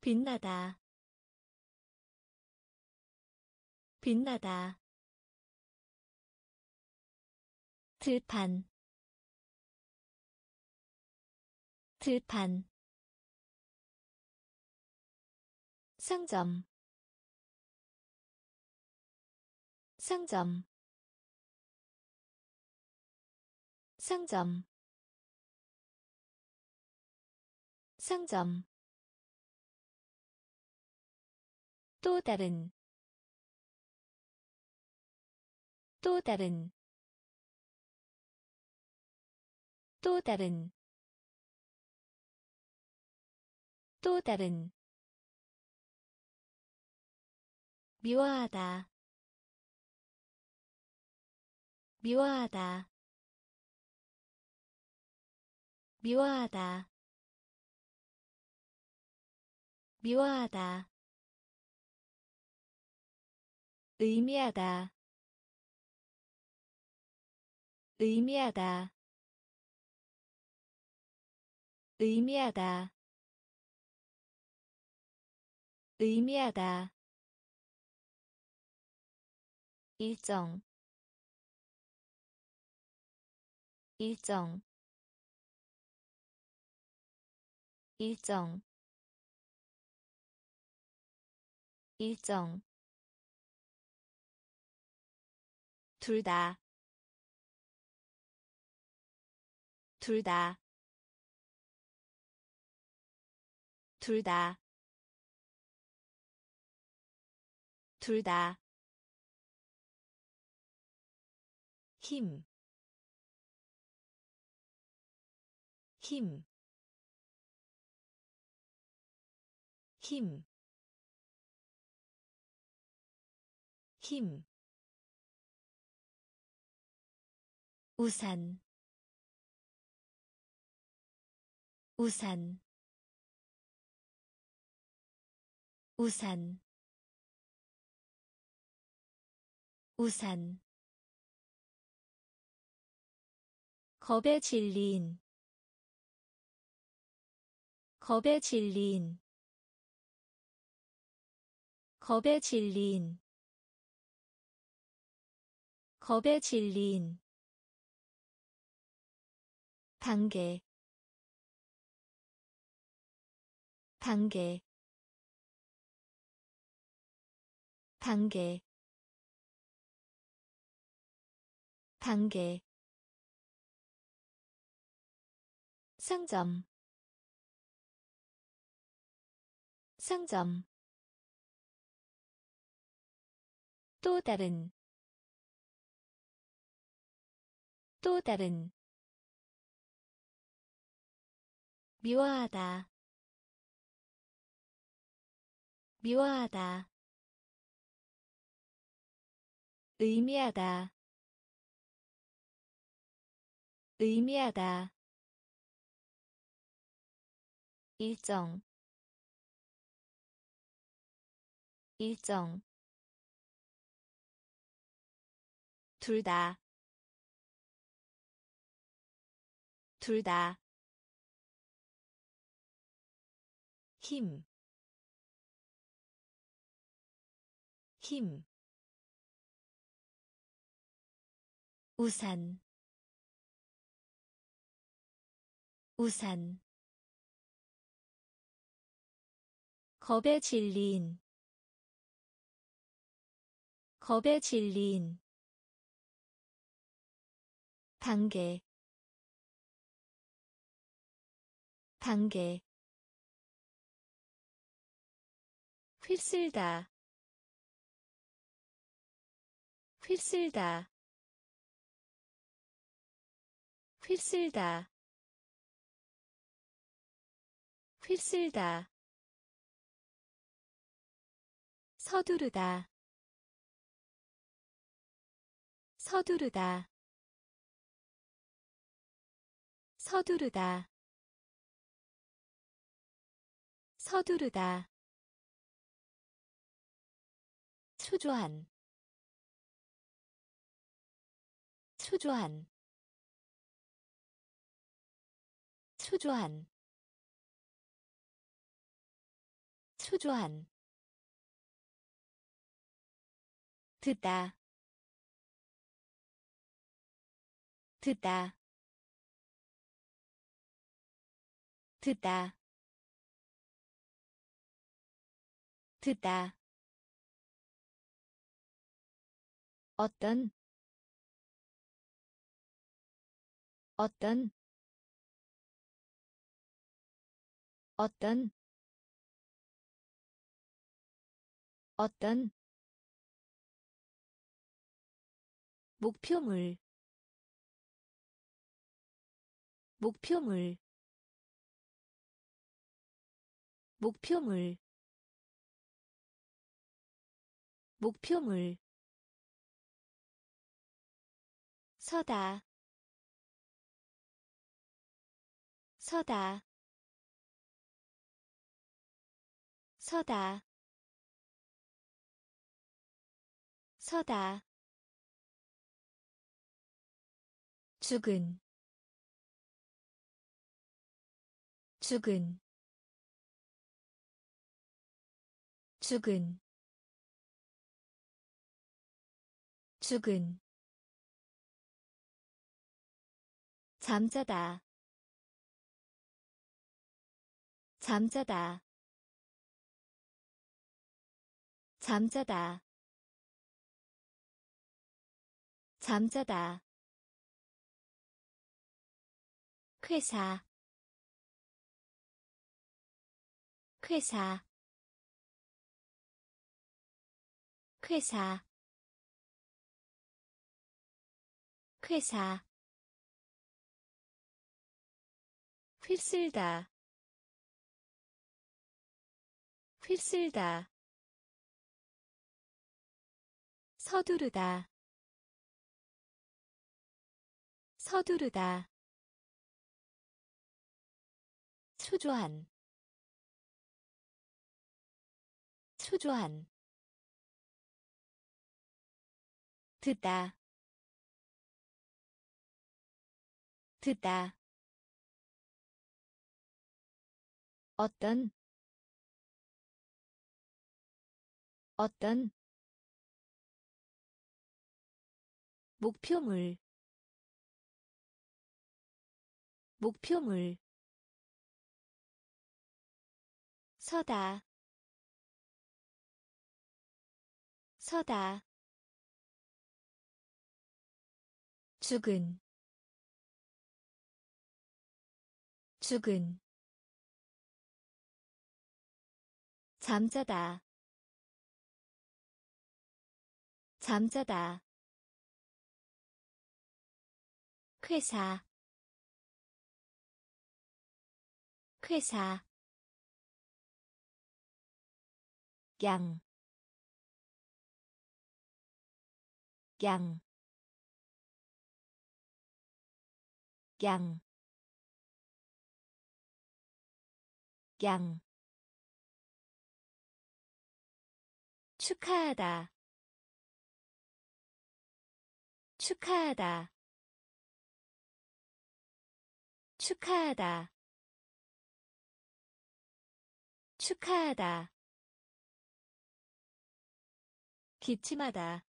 빛나다. 빛나다. 들판. 들판 상점. 상점. 상점. 상점. 또 다른. 또 다른. 또 다른. 또 다른 미워하다. 미워하다. 미워하다. 미워하다. 의미하다. 의미하다. 의미하다. 의미하다 일정. 일정. 일정. 일정. 둘 다, 둘 다, 둘 다, 둘 다, 힘, 힘, 힘, 힘. 우산. 우산. 우산. 우산 겁에 질린. 겁에 질린. 겁에 질린. 겁에 질린. 단계. 단계. 단계. 단계 상점. 상점. 또 다른. 또 다른. 미워하다. 미워하다. 의미하다. 의미하다 일정 일정. 둘 다, 둘 다, 힘, 힘, 우산, 우산, 겁에 질린, 겁에 질린, 단계, 단계, 휩쓸다. 휩쓸다. 휩쓸다. 휩쓸다 서두르다. 서두르다. 서두르다. 서두르다. 초조한. 초조한. 초조한. 초조한 듣다. 듣다. 듣다. 듣다. 어떤? 어떤? 어떤? 어떤 목표물 목표물 목표물 목표물. 서다 서다 서다 서다 죽은 죽은 죽은 죽은. 잠자다 잠자다 잠자다. 잠자다 회사 회사 회사 회사. 휩쓸다 휩쓸다. 서두르다 서두르다 초조한 초조한 듣다 듣다. 어떤 어떤 목표물 목표물 서다. 서다. 죽은. 죽은. 잠자다. 잠자다. 회사. 회사 양, 양, 양, 양. 축하하다. 축하하다. 축하하다. 축하하다 기침하다.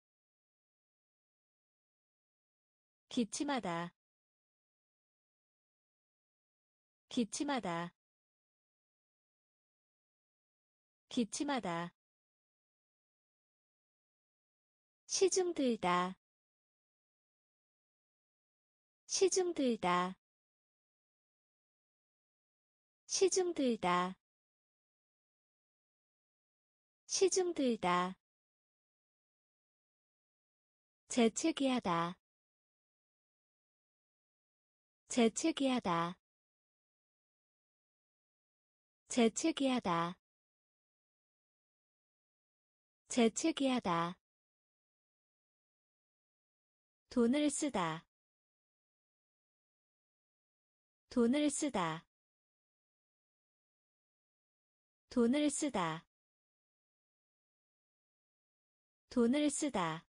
기침하다. 기침하다. 기침하다. 시중 들다. 시중 들다. 시중 들다. 시중 들다 재채기하다. 재채기하다. 재채기하다. 재채기하다. 돈을 쓰다. 돈을 쓰다. 돈을 쓰다. 돈을 쓰다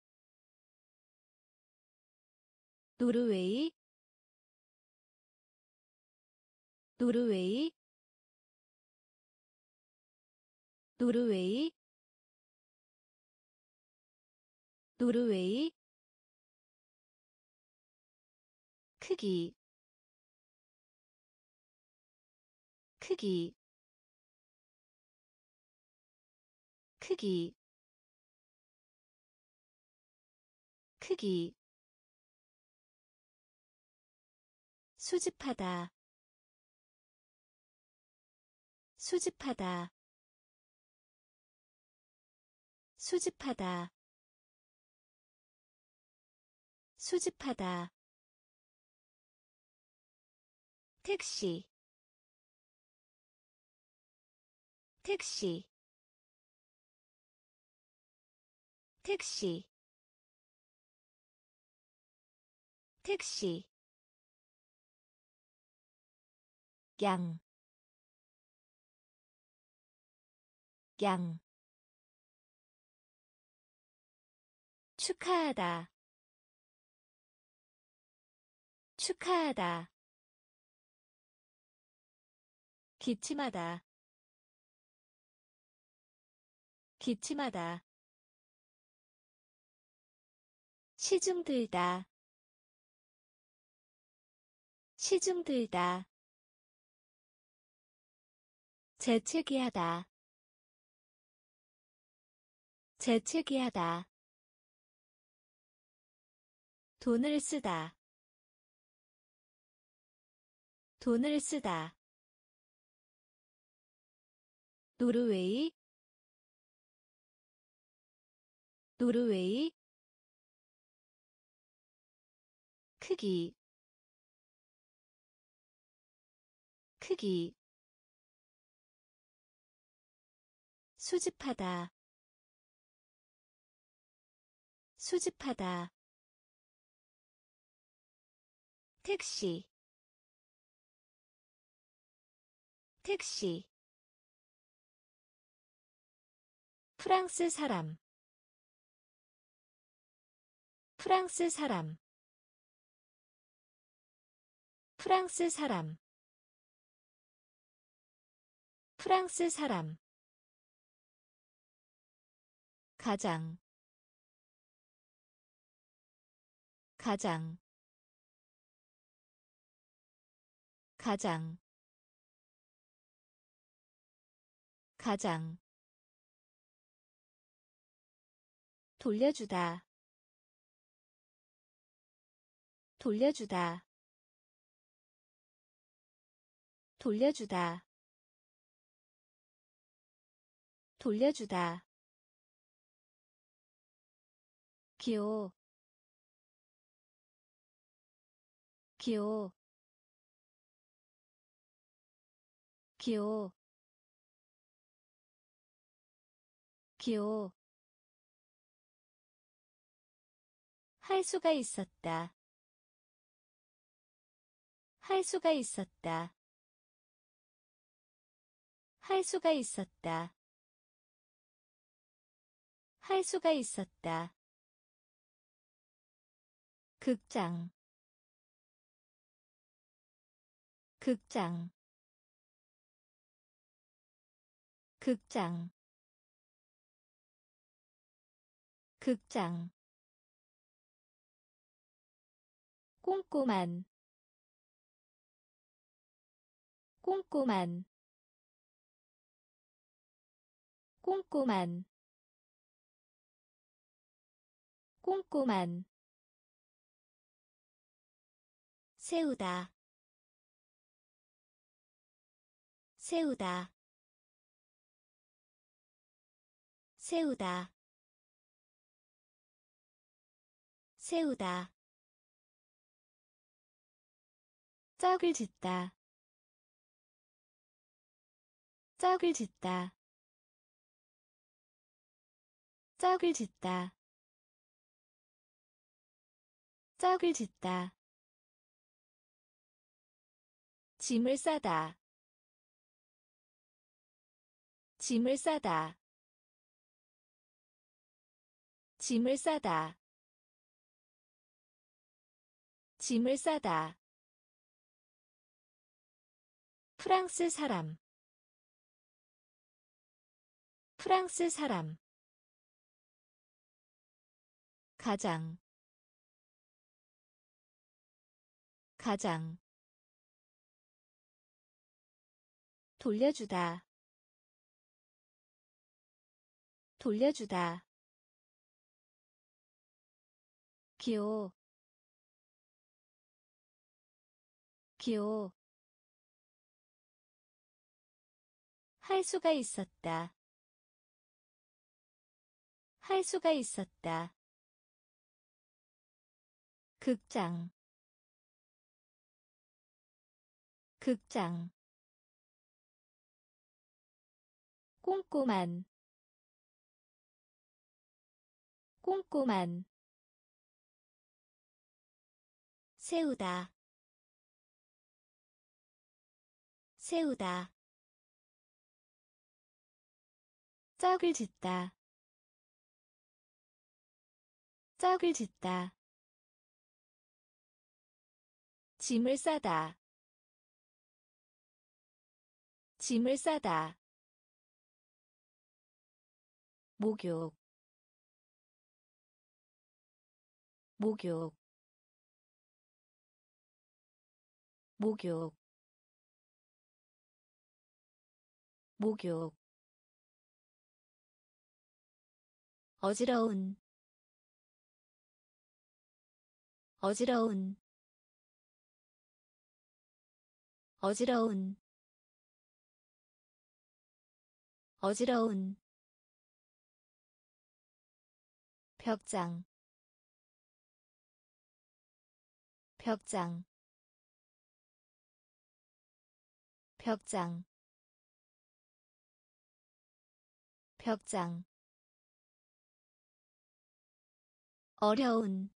노르웨이 노르웨이 노르웨이 노르웨이. 크기 크기 크기 크기 수집하다. 수집하다. 수집하다. 수집하다. 택시. 택시. 택시. 택시 양, 양, 축하하다, 축하하다, 기침하다, 기침하다, 시중 들다, 시중 들다 재채기하다. 재채기하다. 돈을 쓰다. 돈을 쓰다. 노르웨이. 노르웨이. 크기. 크기 수집하다. 수집하다. 택시. 택시. 프랑스 사람. 프랑스 사람. 프랑스 사람. 프랑스 사람 가장 가장 가장 가장. 돌려주다 돌려주다 돌려주다 돌려주다 기호 기호 기호 기호 할 수가 있었다. 할 수가 있었다. 할 수가 있었다. 할 수가 있었다. 극장 극장 극장 극장. 꼼꼼한 꼼꼼한 꼼꼼한 꼼꼼한 세우다. 세우다. 세우다. 세우다. 짝을 짓다. 짝을 짓다. 짝을 짓다. 짝을 짓다 짐을 싸다. 짐을 싸다. 짐을 싸다. 짐을 싸다. 프랑스 사람. 프랑스 사람. 가장. 가장 돌려주다. 돌려주다. 기호. 기호. 할 수가 있었다. 할 수가 있었다. 극장. 극장 꼼꼼한 꼼꼼한 세우다 세우다 짝을 짓다 짝을 짓다 짐을 싸다 짐을 싸다 목욕 목욕 목욕 목욕. 어지러운 어지러운 어지러운 어지러운 벽장. 벽장. 벽장. 벽장. 어려운.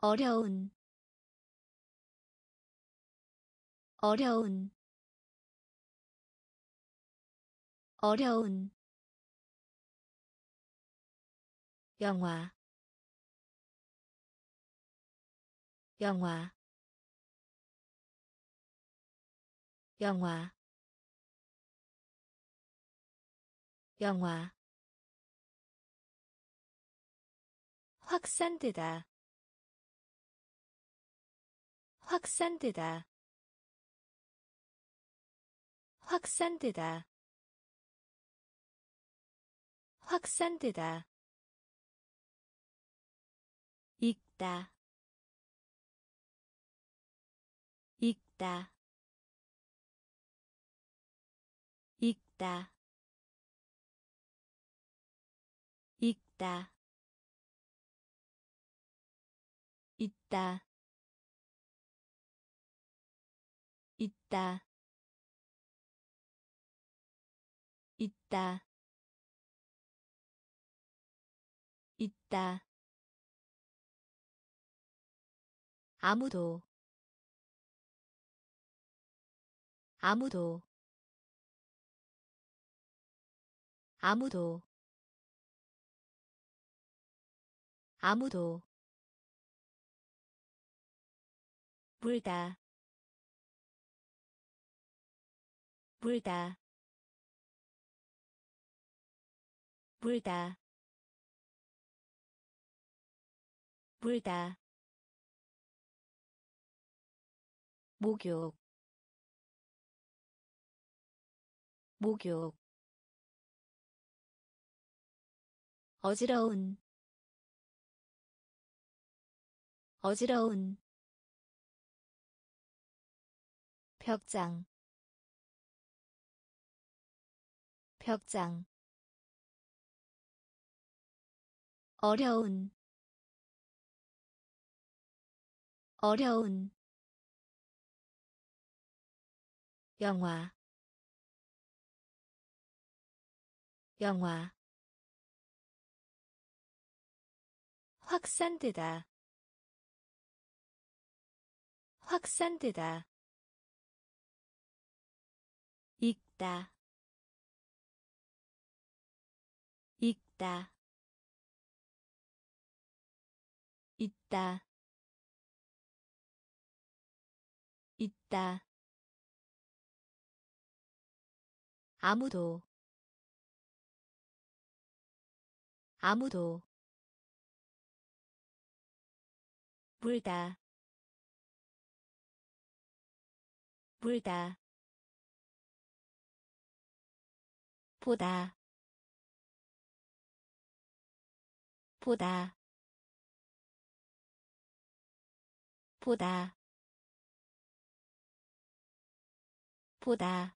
어려운. 어려운. 어려운 영화 영화 영화 영화. 확산되다 확산되다 확산되다 확산되다 읽다. 읽다. 읽다. 읽다. 있다. 있다. 있다. 있다 아무도 아무도 아무도 아무도. 물다 물다. 물다. 물다 목욕 목욕. 어지러운 어지러운. 벽장 벽장. 어려운 어려운 영화 영화. 확산되다 확산되다. 읽다 읽다. 있다 있다 아무도 아무도 물다 물다 보다 보다 보다 보다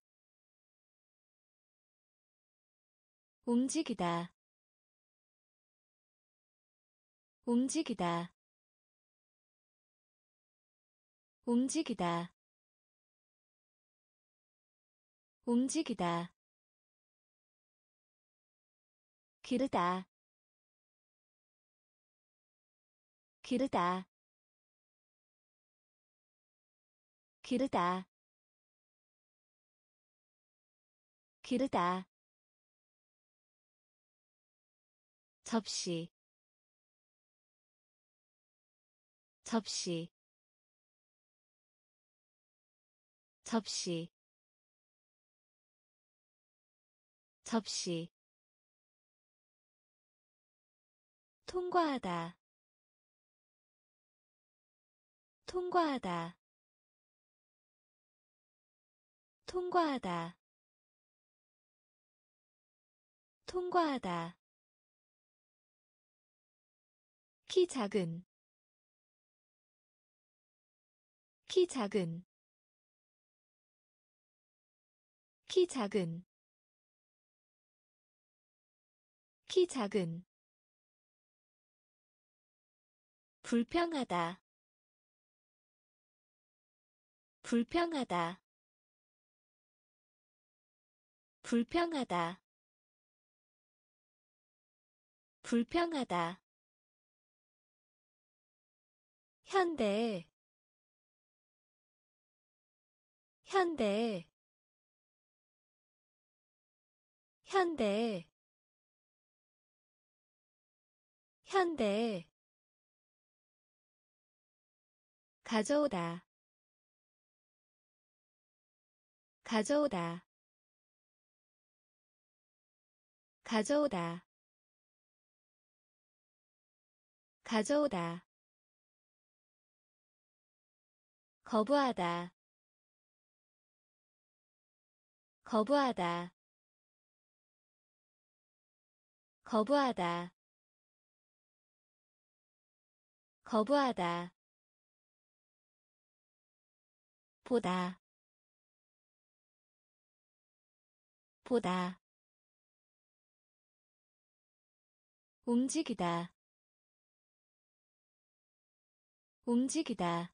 움직이다. 움직이다. 움직이다. 움직이다. 기르다. 기르다. 기르다. 기르다 접시 접시 접시 접시. 통과하다 통과하다 통과하다 통과하다 키 작은 키 작은 키 작은 키 작은. 불평하다 불평하다 불평하다 불평하다 현대 현대 현대 현대. 가져오다 가져오다 가져오다 가져오다 거부하다. 거부하다. 거부하다. 거부하다. 보다. 보다. 움직이다. 움직이다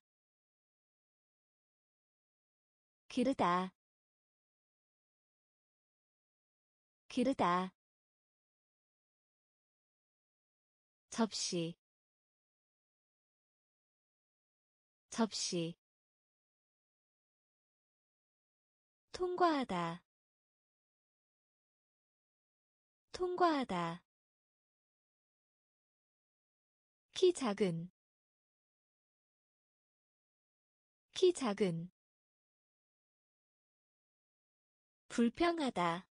기르다. 기르다. 접시. 접시. 통과하다. 통과하다. 키 작은. 키 작은 불평하다.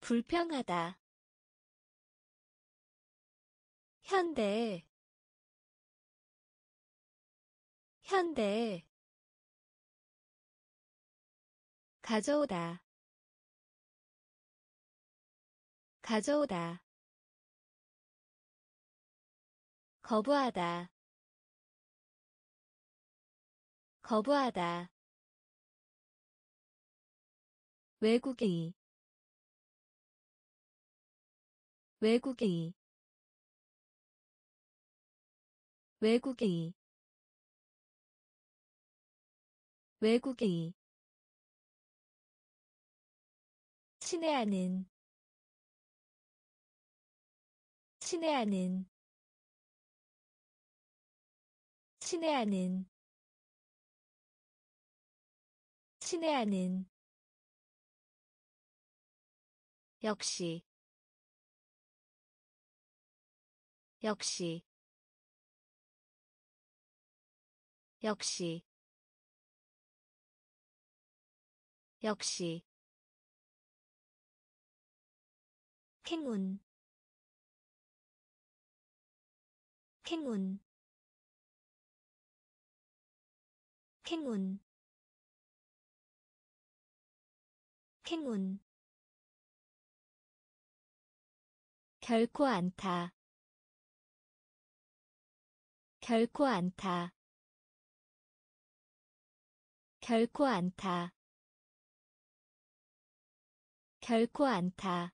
불평하다. 현대. 현대. 가져오다. 가져오다. 거부하다. 거부하다 외국인 외국의 외국의 외국의 친애하는 친애하는 친애하는. 친애하는 역시 역시 역시 역시. 행운 행운 행운 행운 결코 않다 결코 않다 결코 않다 결코 않다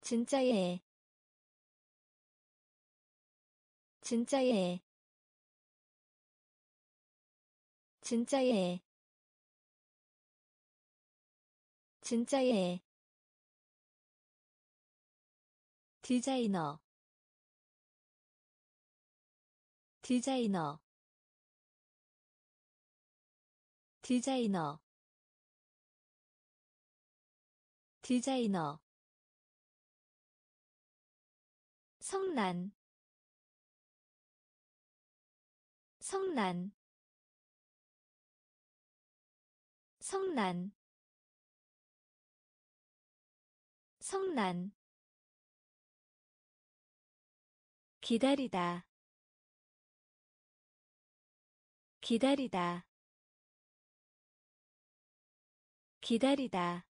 진짜예 진짜예 진짜예 진짜예 디자이너 디자이너 디자이너 디자이너. 성난 성난. 성난 성난 기다리다. 기다리다. 기다리다.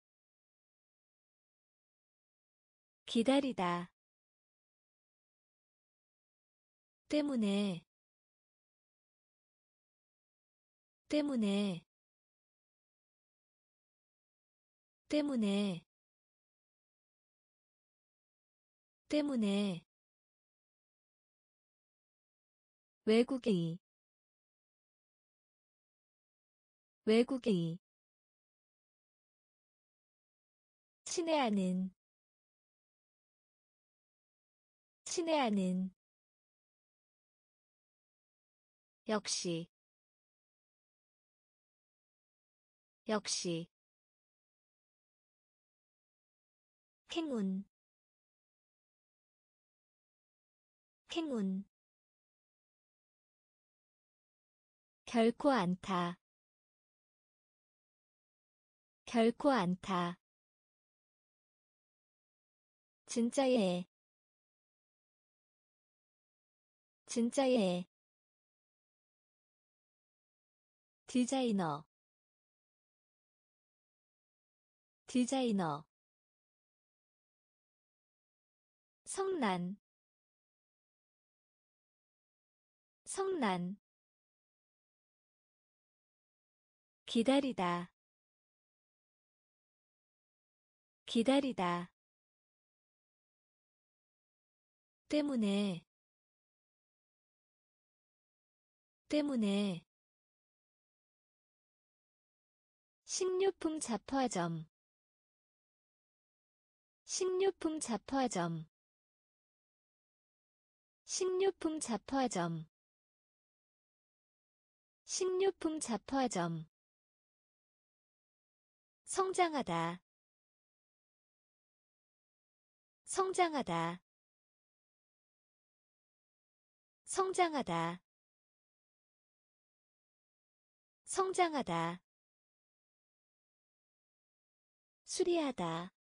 기다리다. 때문에. 때문에. 때문에. 때문에 외국의 외국의 친애하는 친애하는 역시 역시 행운 행운 결코 않다 결코 않다 진짜예 진짜예 디자이너. 디자이너. 성난. 성난 기다리다. 기다리다. 때문에. 때문에. 식료품 잡화점. 식료품 잡화점. 식료품 잡화점. 식료품 잡화점 성장하다. 성장하다. 성장하다. 성장하다. 수리하다.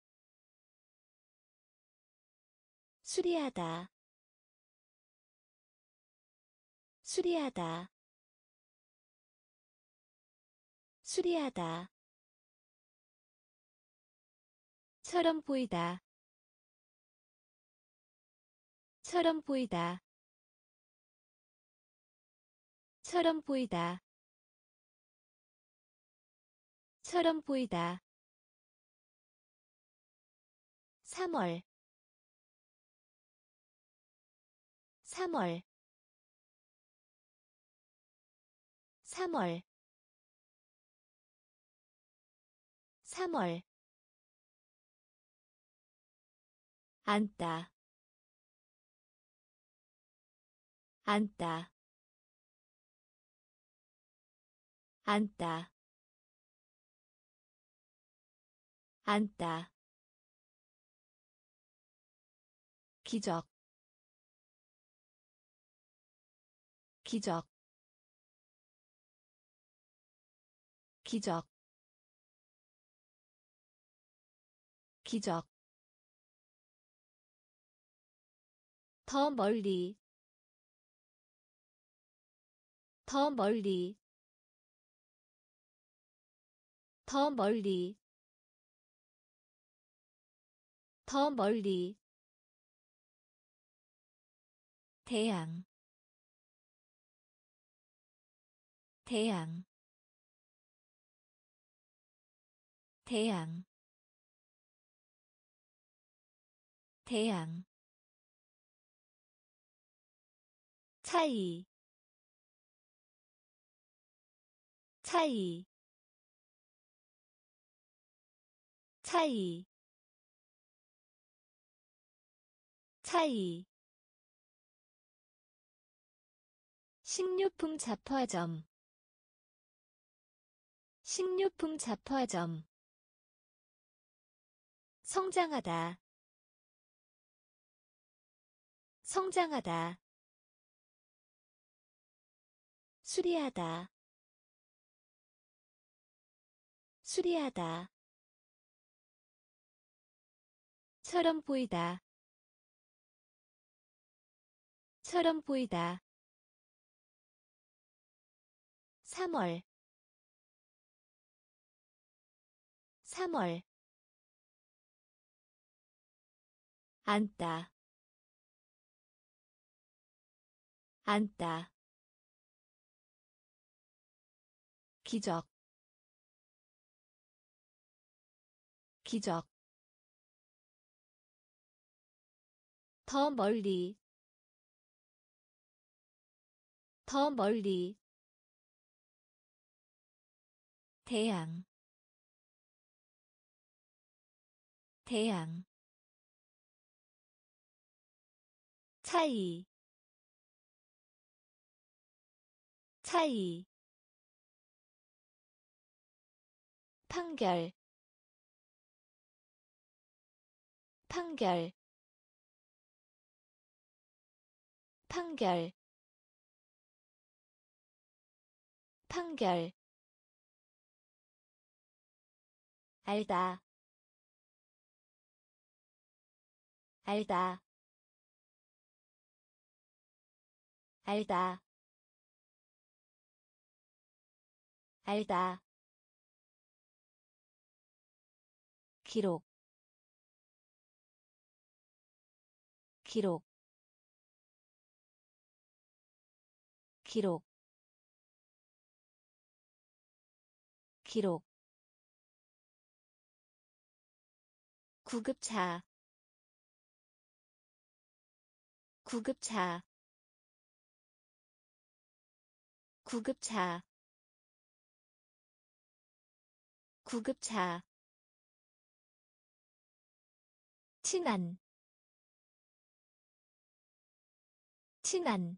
수리하다. 수리하다. 수리하다 처럼 보이다. 처럼 보이다. 처럼 보이다. 처럼 보이다. 3월. 3월. 3월. 3월 앉다. 앉다. 앉다. 앉다. 기적. 기적. 기적. 기적 더 멀리. 더 멀리. 더 멀리. 더 멀리. 태양. 태양. 태양. 태양 차이. 차이. 차이. 차이. 식료품 잡화점. 식료품 잡화점. 성장하다. 성장하다 수리하다. 수리하다. 처럼 보이다. 처럼 보이다. 3월. 3월. 앉다. 앉다 기적 기적. 더 멀리 더 멀리. 태양 태양. 차이 차이 판결. 판결. 판결. 판결. 알다. 알다. 알다. 알다 기록 기록 기록 기록. 구급차 구급차 구급차 구급차 친한 친한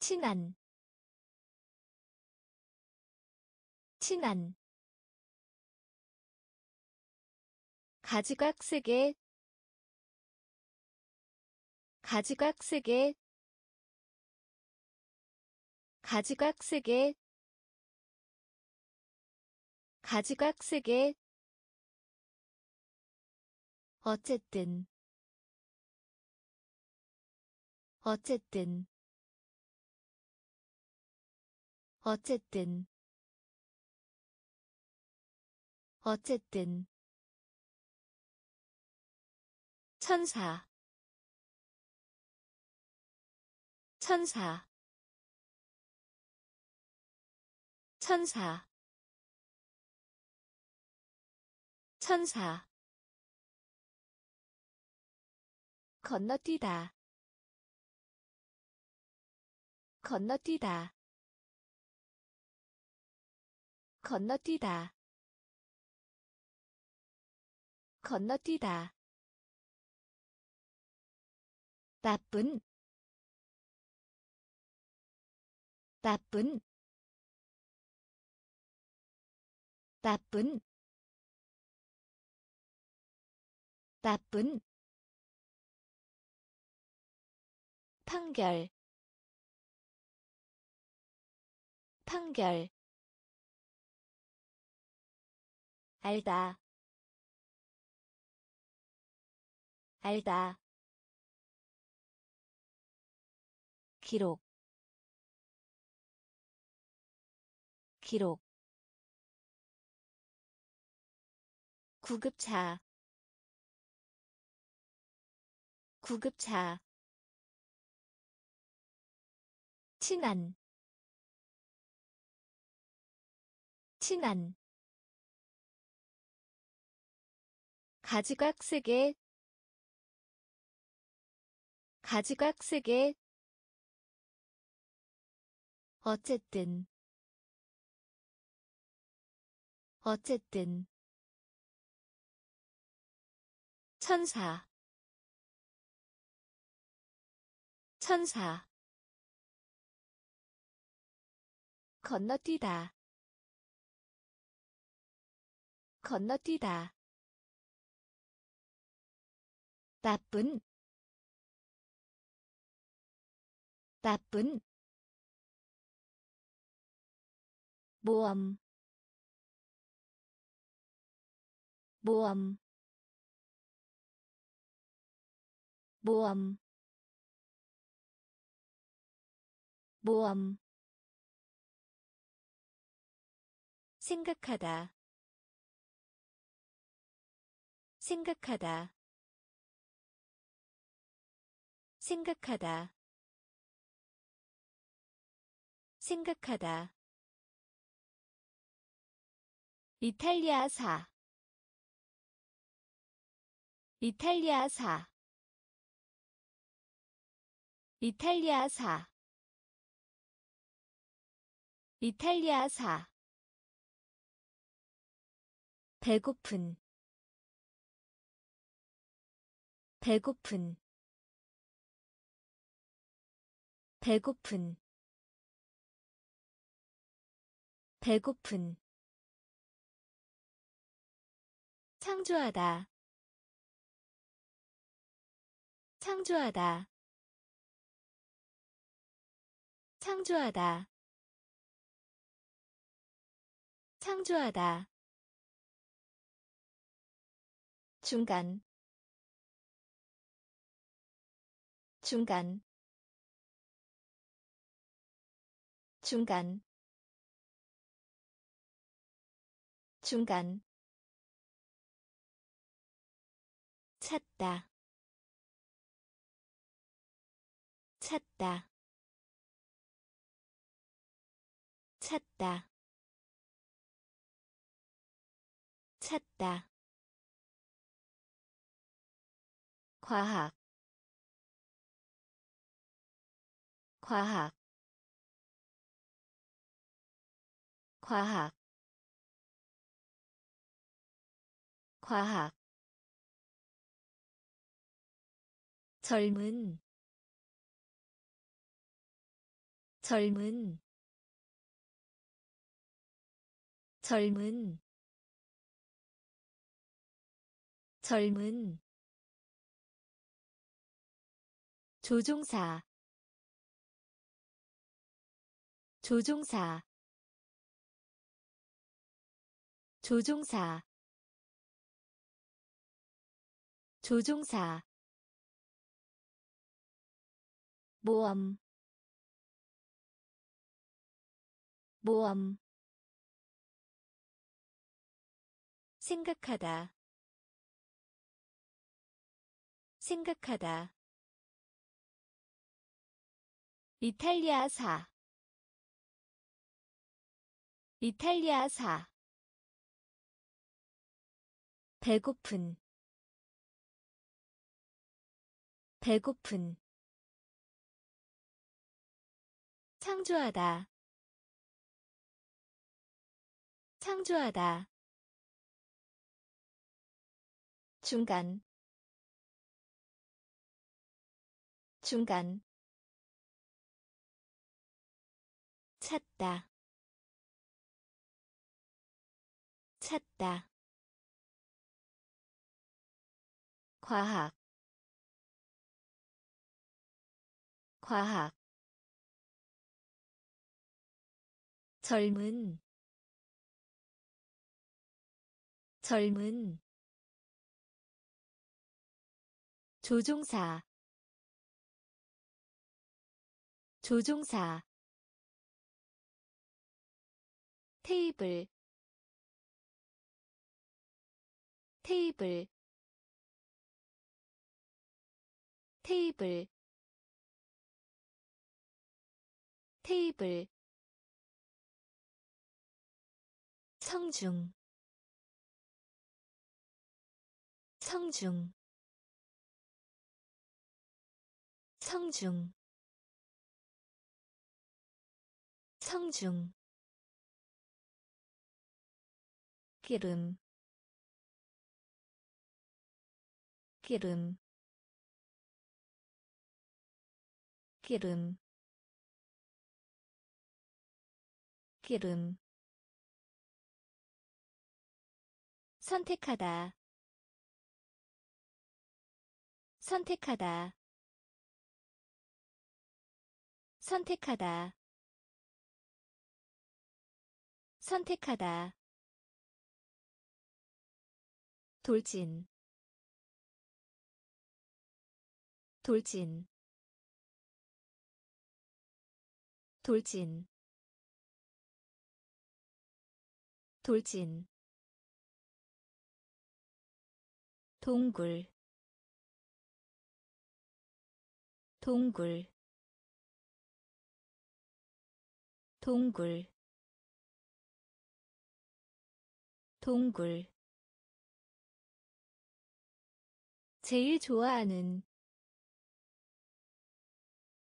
친한 친한. 가지각색의 가지각색의 가지각색의 가지각색의 어쨌든 어쨌든 어쨌든 어쨌든. 천사 천사 천사 천사 건너뛰다. 건너뛰다. 건너뛰다. 건너뛰다. 나쁜. 나쁜. 나쁜. 나쁜 판결. 판결. 알다. 알다. 기록. 기록. 구급차. 구급차 친한 친한 가지각색의 가지각색의 어쨌든 어쨌든 천사 천사 건너뛰다. 건너뛰다. 나쁜. 나쁜. 모험. 모험. 모험. 모험 생각하다. 생각하다. 생각하다. 생각하다. 이탈리아사. 이탈리아사. 이탈리아사. 이탈리아사 배고픈 배고픈 배고픈 배고픈. 창조하다 창조하다 창조하다 창조하다 중간. 중간. 중간. 중간. 찾다. 찾다. 찾다. 찾다 과학 과학 과학 과학. 젊은 젊은 젊은. 젊은 조종사 조종사 조종사 조종사. 모험 모험. 생각하다 생각하다 이탈리아사. 이탈리아사. 배고픈. 배고픈. 창조하다. 창조하다. 중간. 중간 찾다. 찾다. 과학. 과학. 젊은. 젊은. 조종사. 조종사 테이블 테이블 테이블 테이블. 성중 성중 성중 성중 기름. 기름. 기름. 기름. 선택하다. 선택하다. 선택하다. 선택하다 돌진. 돌진. 돌진. 돌진. 동굴. 동굴. 동굴. 동굴 제일 좋아하는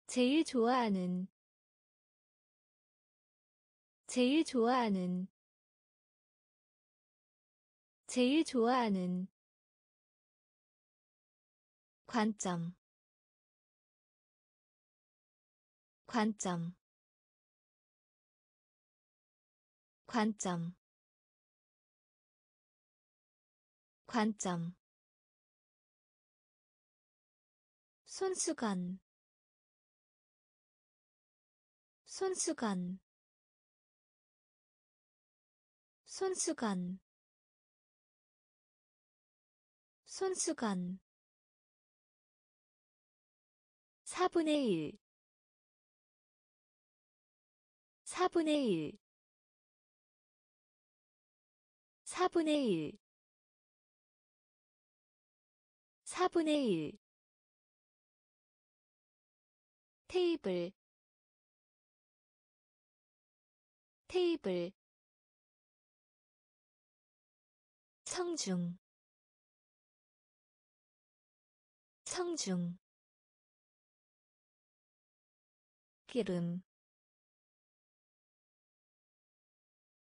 제일 좋아하는 제일 좋아하는 제일 좋아하는 관점 관점 관점 관점 손수건. 손수건. 손수건. 손수건. 4분의 1 4분의 1 4분의 1 4분의 1 테이블 테이블 성중 성중 기름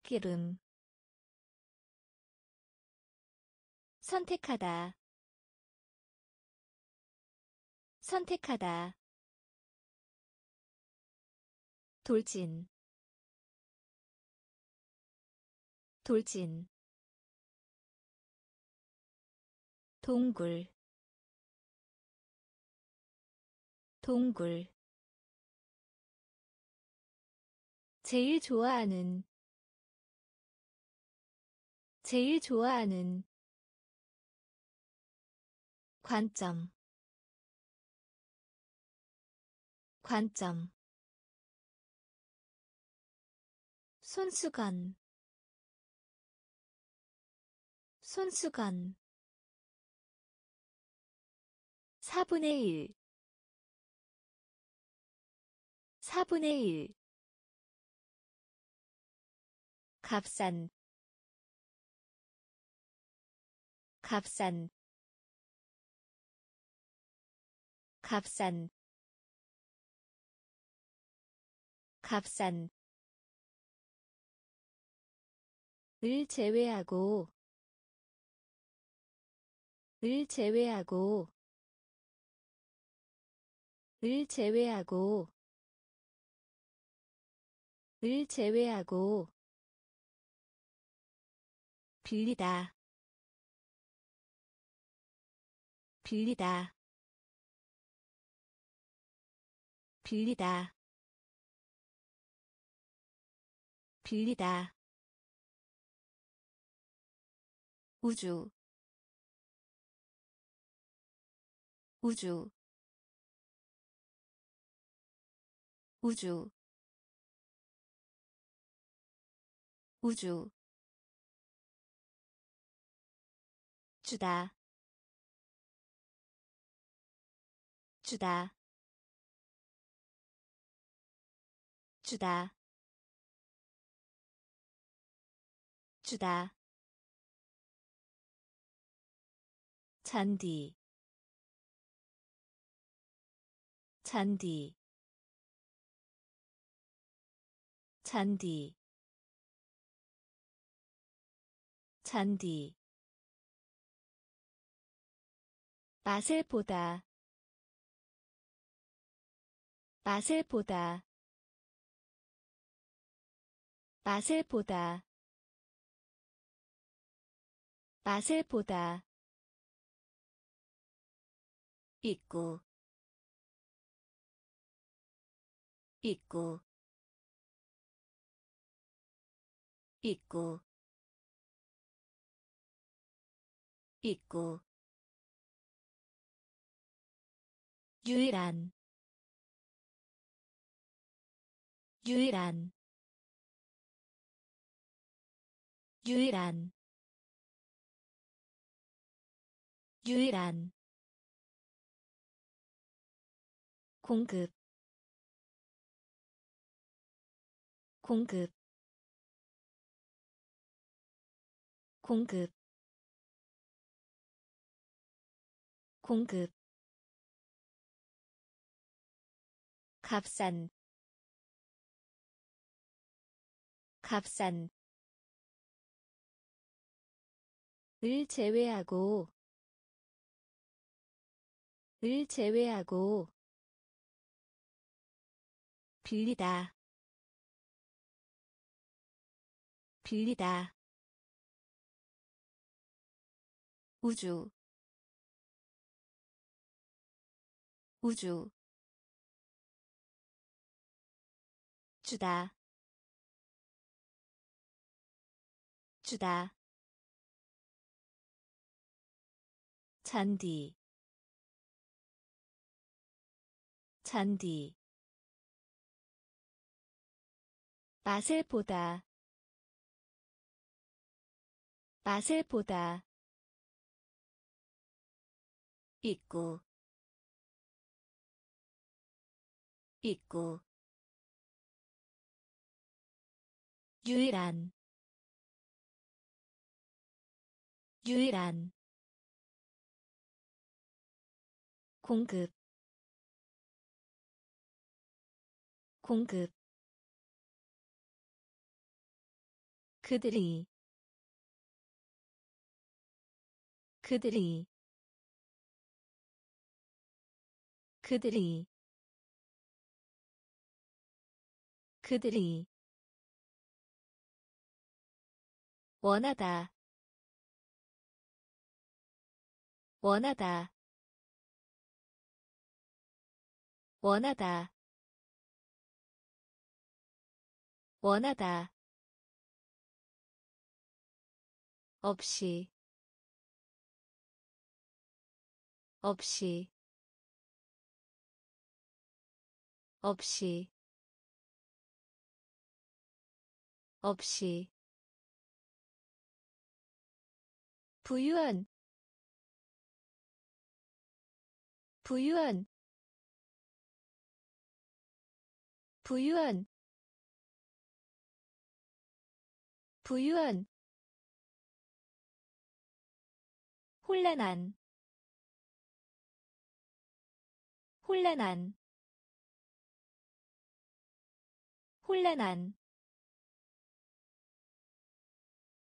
기름. 선택하다 선택하다 돌진. 돌진. 동굴. 동굴. 제일 좋아하는. 제일 좋아하는. 관점. 관점 손수건. 손수건. 4분의 1 4분의 1 값싼. 값싼. 값싼. 값싼 을 제외하고 을 제외하고 을 제외하고 을 제외하고. 빌리다. 빌리다. 빌리다. 빌리다 우주 우주 우주 우주. 주다 주다. 주다 주다 잔디 잔디 잔디 잔디. 맛을 보다 맛을 보다 맛을 보다 맛을 보다 있고 있고 있고 있고. 유일한 유일한 유일한 유일한 공급 공급 공급 공급. 값싼 값싼. 을 제외하고 을 제외하고 빌리다. 빌리다. 우주. 우주. 주다. 주다. 잔디. 잔디 맛을 보다. 맛을 보다. 있고 있고 유일한 유일한 공급 공급 그들이 그들이 그들이 그들이. 원하다 원하다. 원하다 원하다 없이 없이 없이 없이. 부유한 부유한 부유한 부유한 혼란한 혼란한 혼란한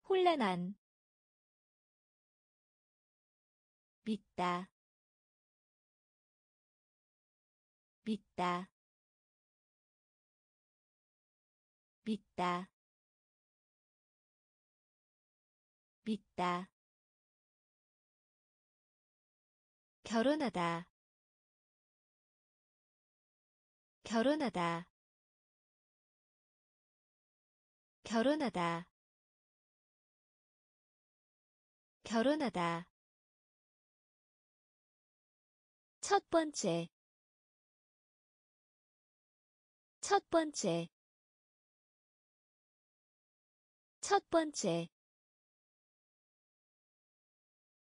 혼란한. 믿다 믿다 믿다 믿다 결혼하다. 결혼하다. 결혼하다. 결혼하다. 첫 번째. 첫 번째. 첫 번째.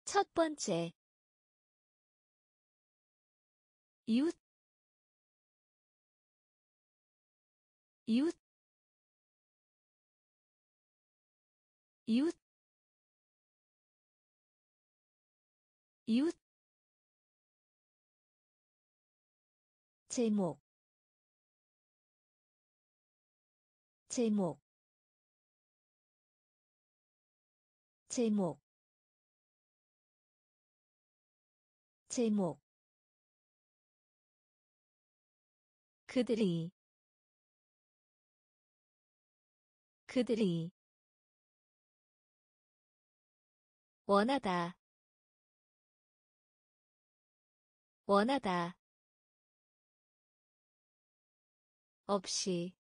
첫 번째 이웃 이웃 이웃 이웃 제목. 제목. 제목. 제목 그들이 그들이 원하다 원하다 없이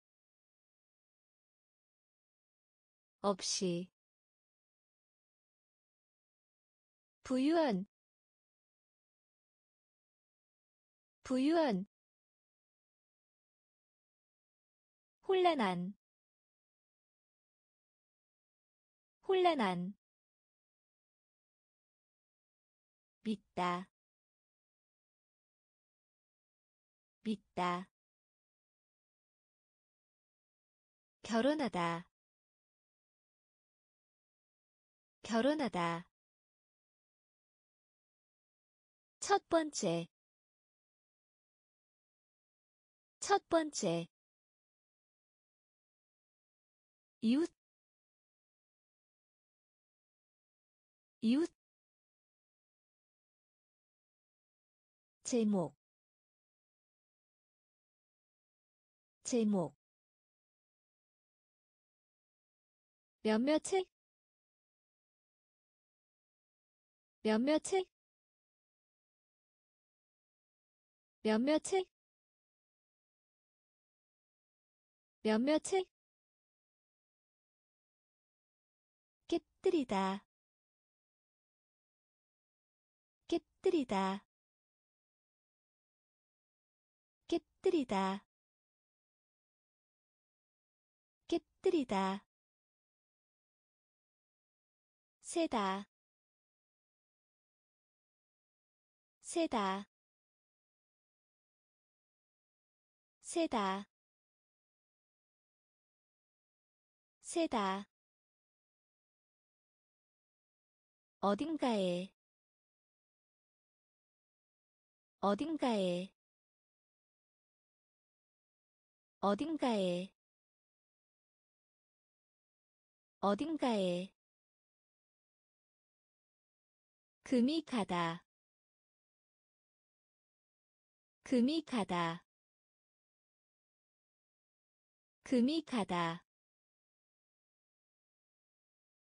없이 부유한 부유한 혼란한 혼란한 믿다 믿다. 결혼하다 결혼하다. 첫 번째 첫 번째 이웃 이웃 제목 제목. 몇몇의 몇몇의 몇몇의 몇몇의 깨뜨리다. 깨뜨리다. 깨뜨리다. 깨뜨리다. 세다. 세다. 세다. 세다 어딘가에 어딘가에 어딘가에 어딘가에. 금이 가다. 금이 가다. 금이 가다.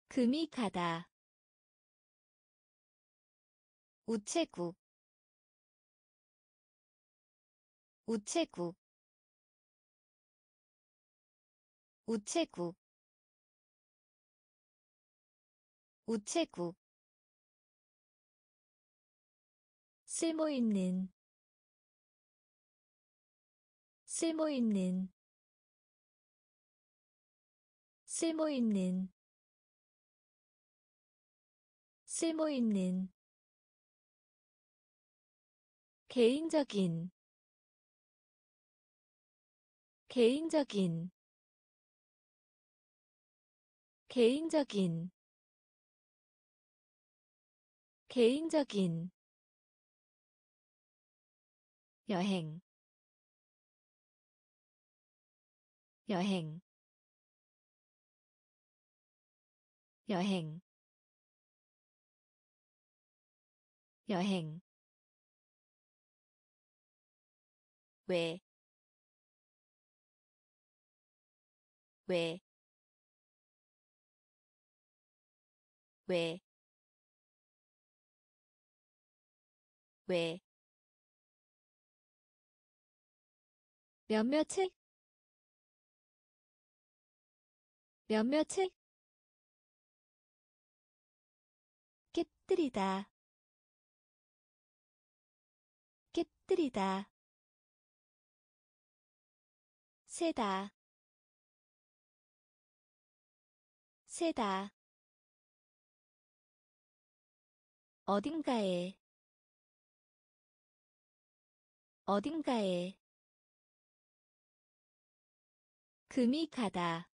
금이 가다 우체국 우체국 우체국 우체국. 쓸모 있는 쓸모 있는 쓸모 있는 쓸모 있는 개인적인 개인적인 개인적인 개인적인 여행 여행 여행 여행 왜, 왜, 왜, 왜, 몇몇의 몇몇의 깨뜨리다. 깨뜨리다 세다. 세다. 어딘가에. 어딘가에. 금이 가다.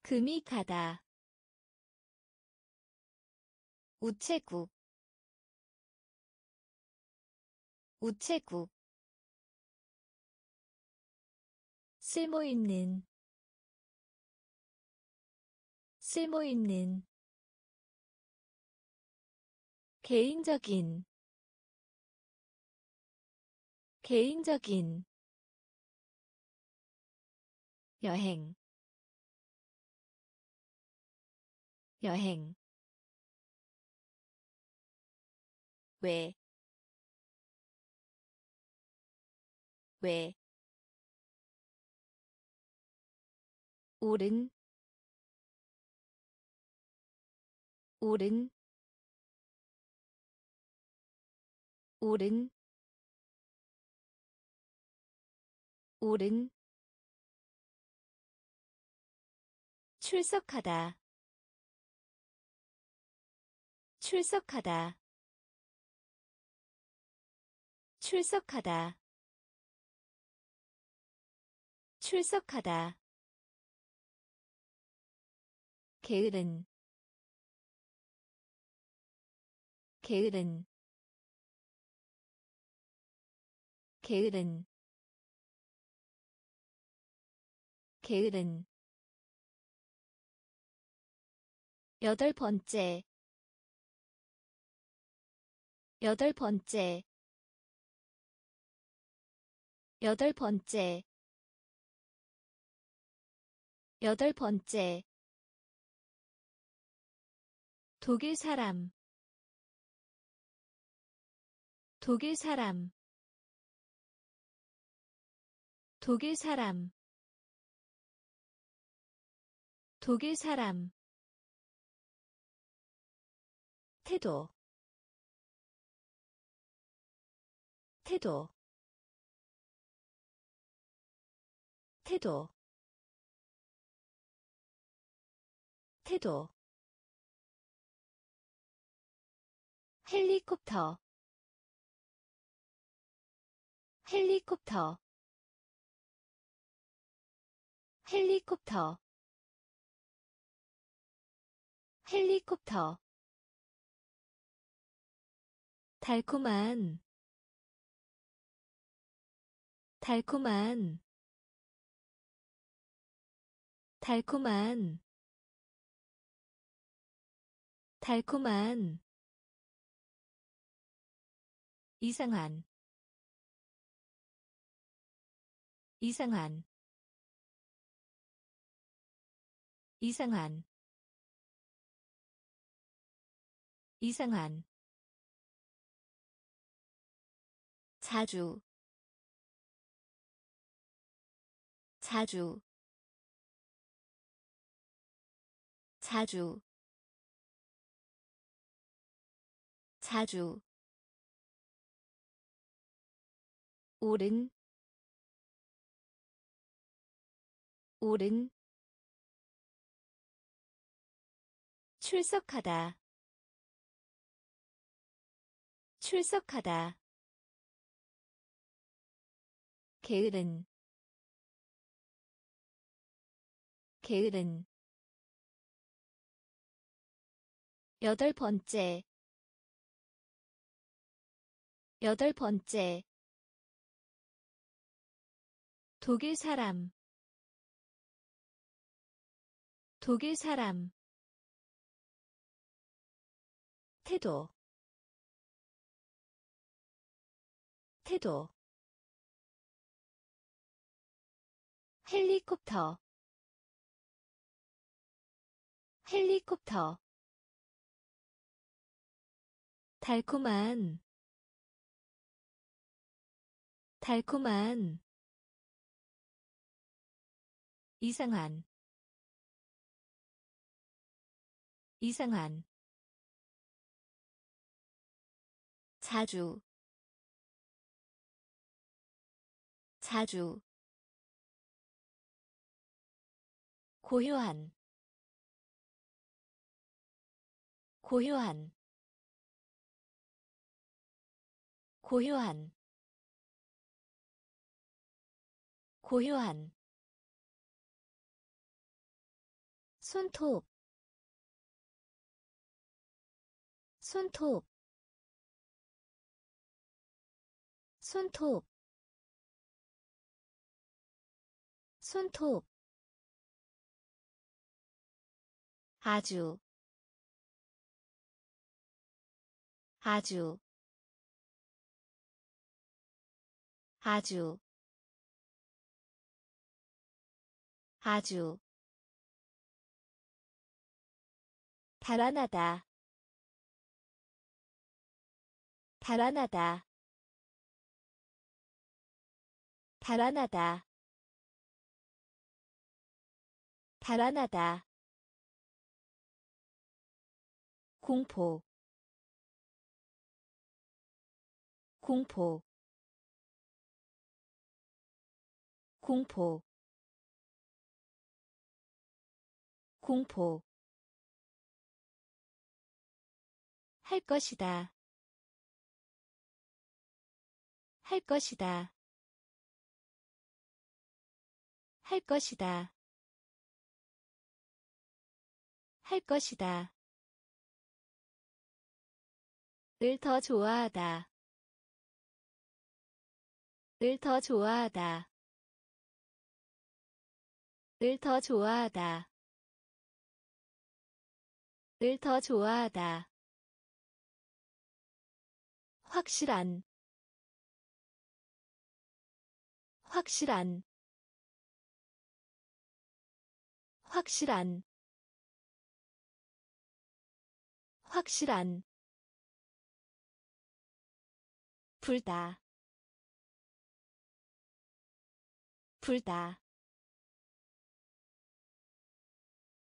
금이 가다. 우체국. 우체국 쓸모있는 쓸모있는 개인적인 개인적인 여행 여행. 왜, 왜, 오른, 오른, 오른, 오른, 출석하다. 출석하다. 출석하다. 출석하다 게으른 게으른 게으른 게으른. 여덟 번째 여덟 번째 여덟 번째 여덟 번째 독일 사람. 독일 사람. 독일 사람. 독일 사람. 태도. 태도. 태도. 태도 헬리콥터. 헬리콥터. 헬리콥터. 헬리콥터. 달콤한. 달콤한. 달콤한. 달콤한 이상한 이상한 이상한 이상한. 자주 자주 자주 자주 오른 오른. 출석하다. 출석하다. 게으른. 게으른. 여덟 번째. 여덟 번째 독일 사람. 독일 사람. 태도. 태도. 헬리콥터. 헬리콥터. 달콤한. 달콤한 이상한 이상한 자주 자주 고요한 고요한 고요한 고요한 손톱 손톱 손톱 손톱. 아주 아주 아주 아주 달아나다. 달아나다. 달아나다. 달아나다. 공포. 공포. 공포. 공포 할 것이다. 할 것이다. 할 것이다. 할 것이다. 을더 좋아하다. 을더 좋아하다. 을더 좋아하다. 을더 좋아하다 확실한 확실한 확실한 확실한. 불다 불다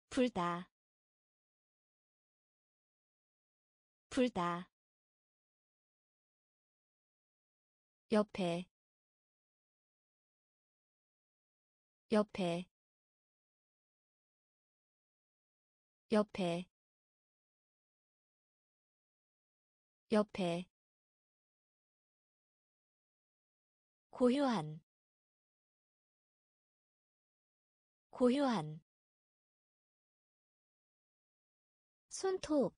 불다. 불다 옆에 옆에 옆에 옆에. 고요한 고요한. 손톱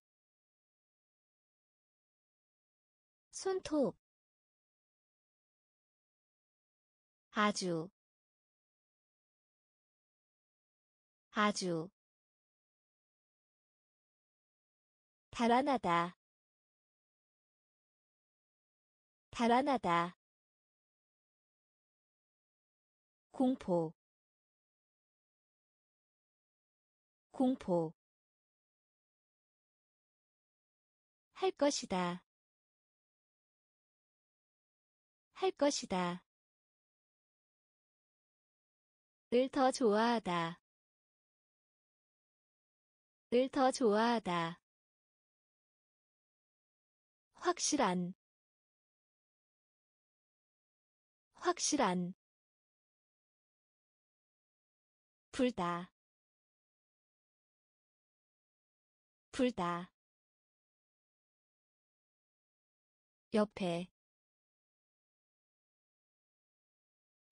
손톱 아주 아주 달아나다 달아나다. 공포 공포. 할 것이다 할 것이다 을더 좋아하다. 을더 좋아하다. 확실한. 확실한. 불다. 불다. 옆에.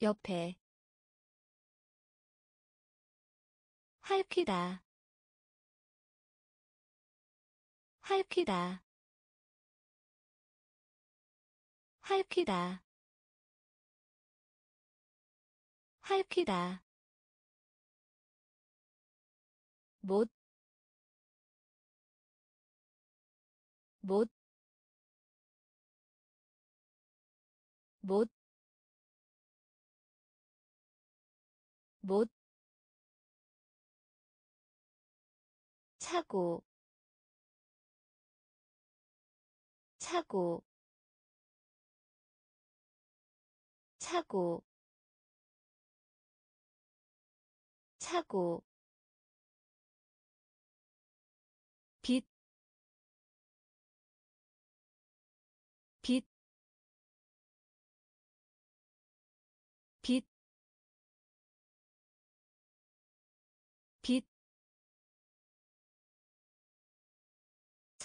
옆에 할피다. 할퀴다. 할퀴다. 할퀴다. 못, 못, 못, 못, 차고, 차고, 차고, 차고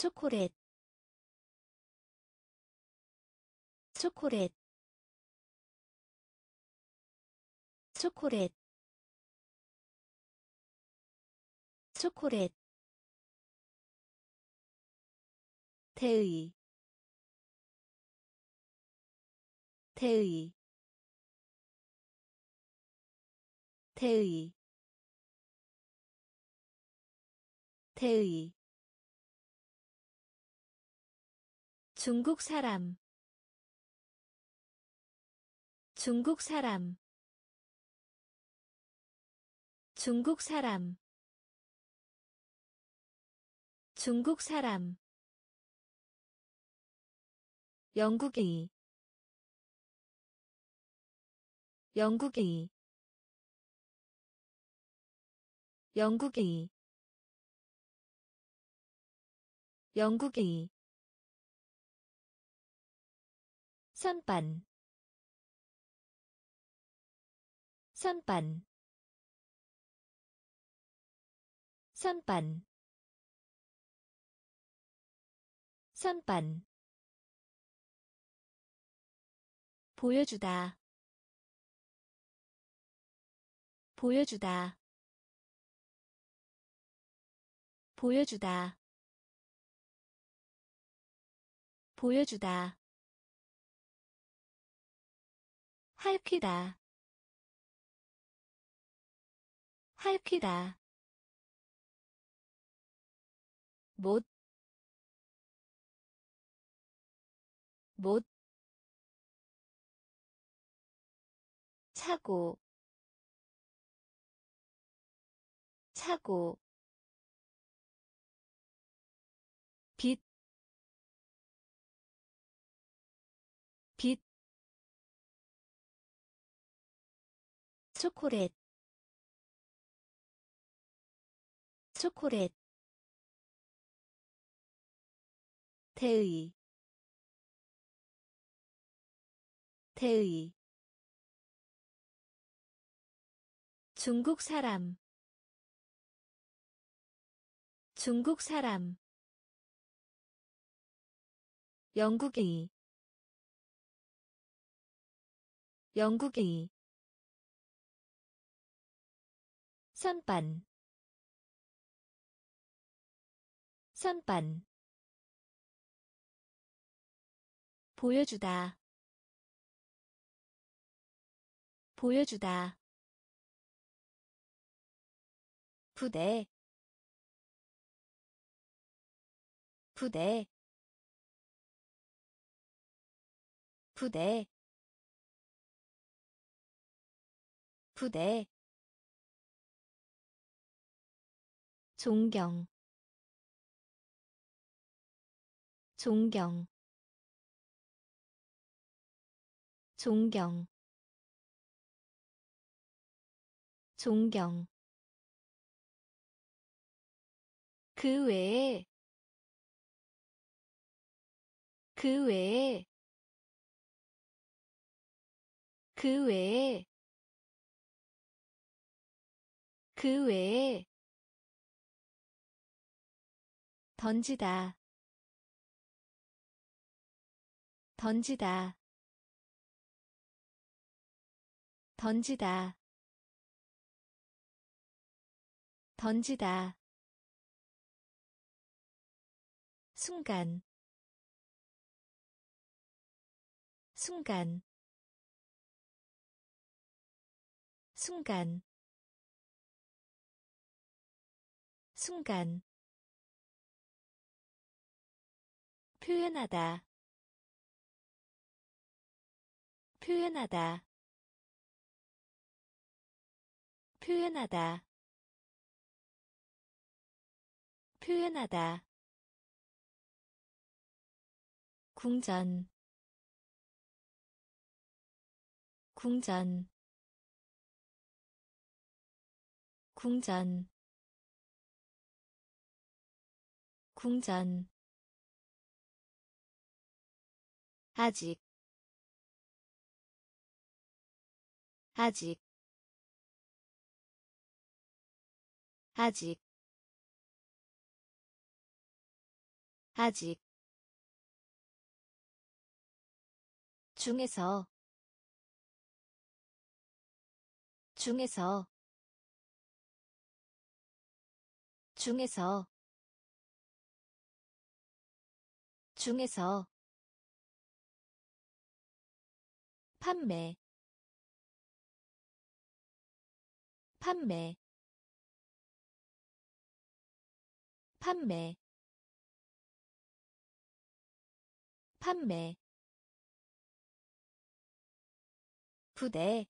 초콜릿, 초콜릿, 초콜릿, 초콜릿. 태의 태의 태의 태의 중국 사람. 중국 사람. 중국 사람. 중국 사람. 영국이. 영국이. 영국이. 영국이 선반. 선반. 선반. 선반. 보여주다. 보여주다. 보여주다. 보여주다 할퀴다. 할퀴다. 못, 못, 차고. 차고 초콜릿, 초콜릿, 태의, 태의, 중국 사람 중국 사람. 영국이 영국이 선반. 선반. 보여주다. 보여주다. 부대. 부대. 부대. 부대 존경 존경 존경 존경. 그 외에 그 외에 그 외에 그 외에 던지다. 던지다. 던지다. 던지다. 순간. 순간. 순간. 순간 표현하다. 표현하다. 표현하다. 표현하다. 궁전. 궁전. 궁전. 궁전 아직. 아직. 아직. 아직. 중에서. 중에서. 중에서. 중에서 판매 판매 판매 판매. 부대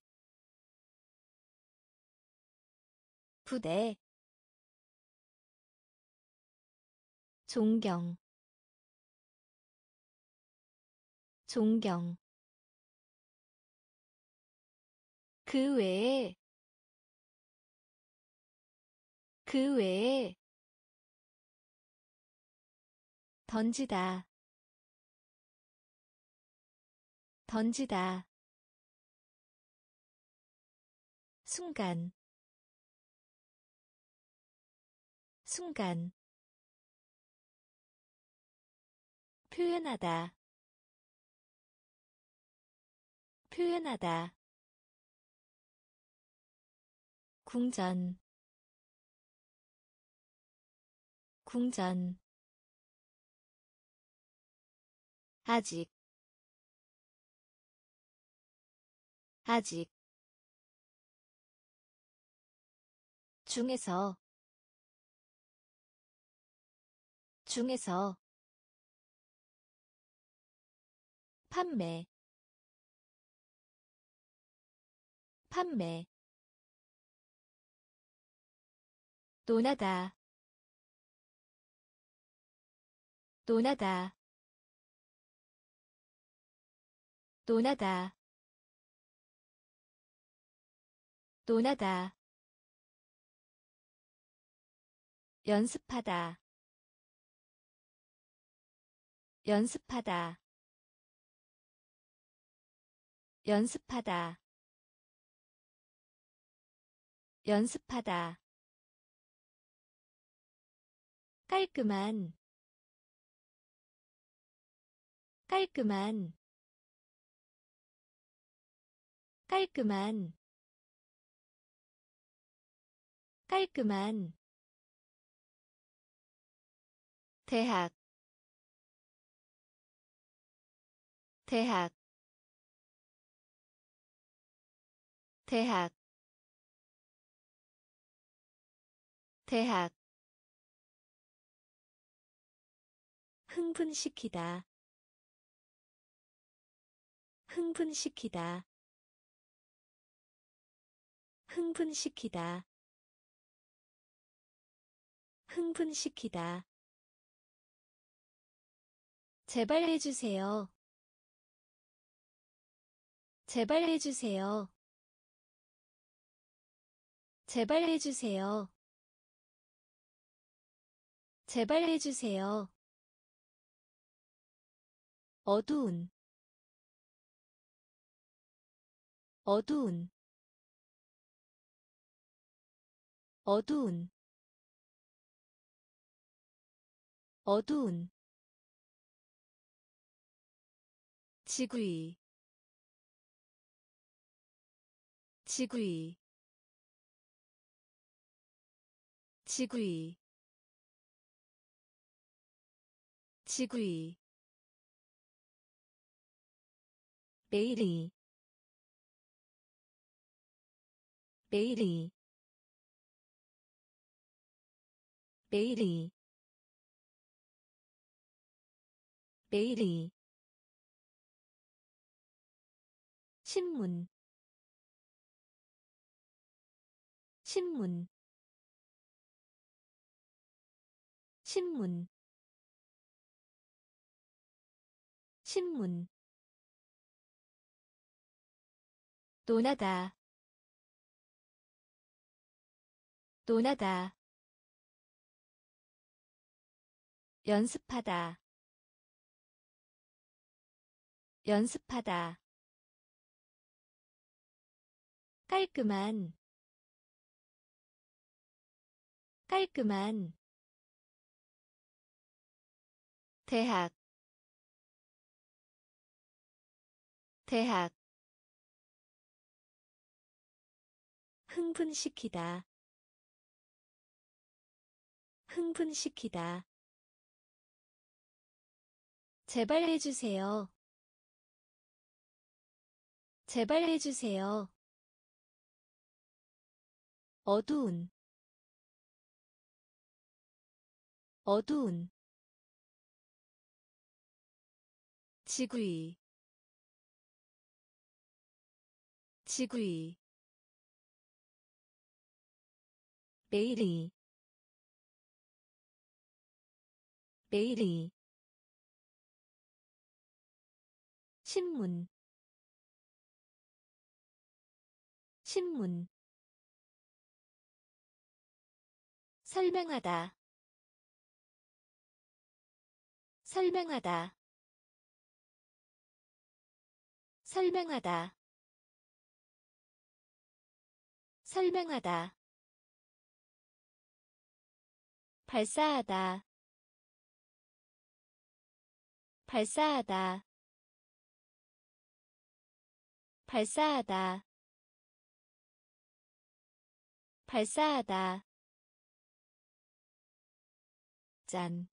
부대. 존경 존경 그 외에 그 외에 던지다 던지다. 순간 순간. 표현하다 표현하다 궁전. 궁전. 아직. 아직. 중에서. 중에서. 판매. 판매 논하다. 논하다. 논하다. 논하다. 연습하다. 연습하다. 연습하다. 연습하다 깔끔한 깔끔한 깔끔한 깔끔한. 대학 대학 대학 대학 흥분시키다 흥분시키다 흥분시키다 흥분시키다 제발 해주세요. 제발 해주세요. 제발 해주세요. 제발 해주세요. 어두운 어두운 어두운 어두운. 지구이 지구이 지구이 지구이 메일이 메일이 메일이 메일이 신문. 신문. 신문. 신문 논하다. 논하다. 연습하다. 연습하다. 깔끔한. 깔끔한. 대학. 대학 흥분시키다. 흥분시키다. 제발 해주세요. 제발 해주세요. 어두운. 어두운. 지구이. 지구이 메일이 메일이 신문. 신문. 설명하다. 설명하다. 설명하다. 설명하다 발사하다. 발사하다. 발사하다. 발사하다. 짠,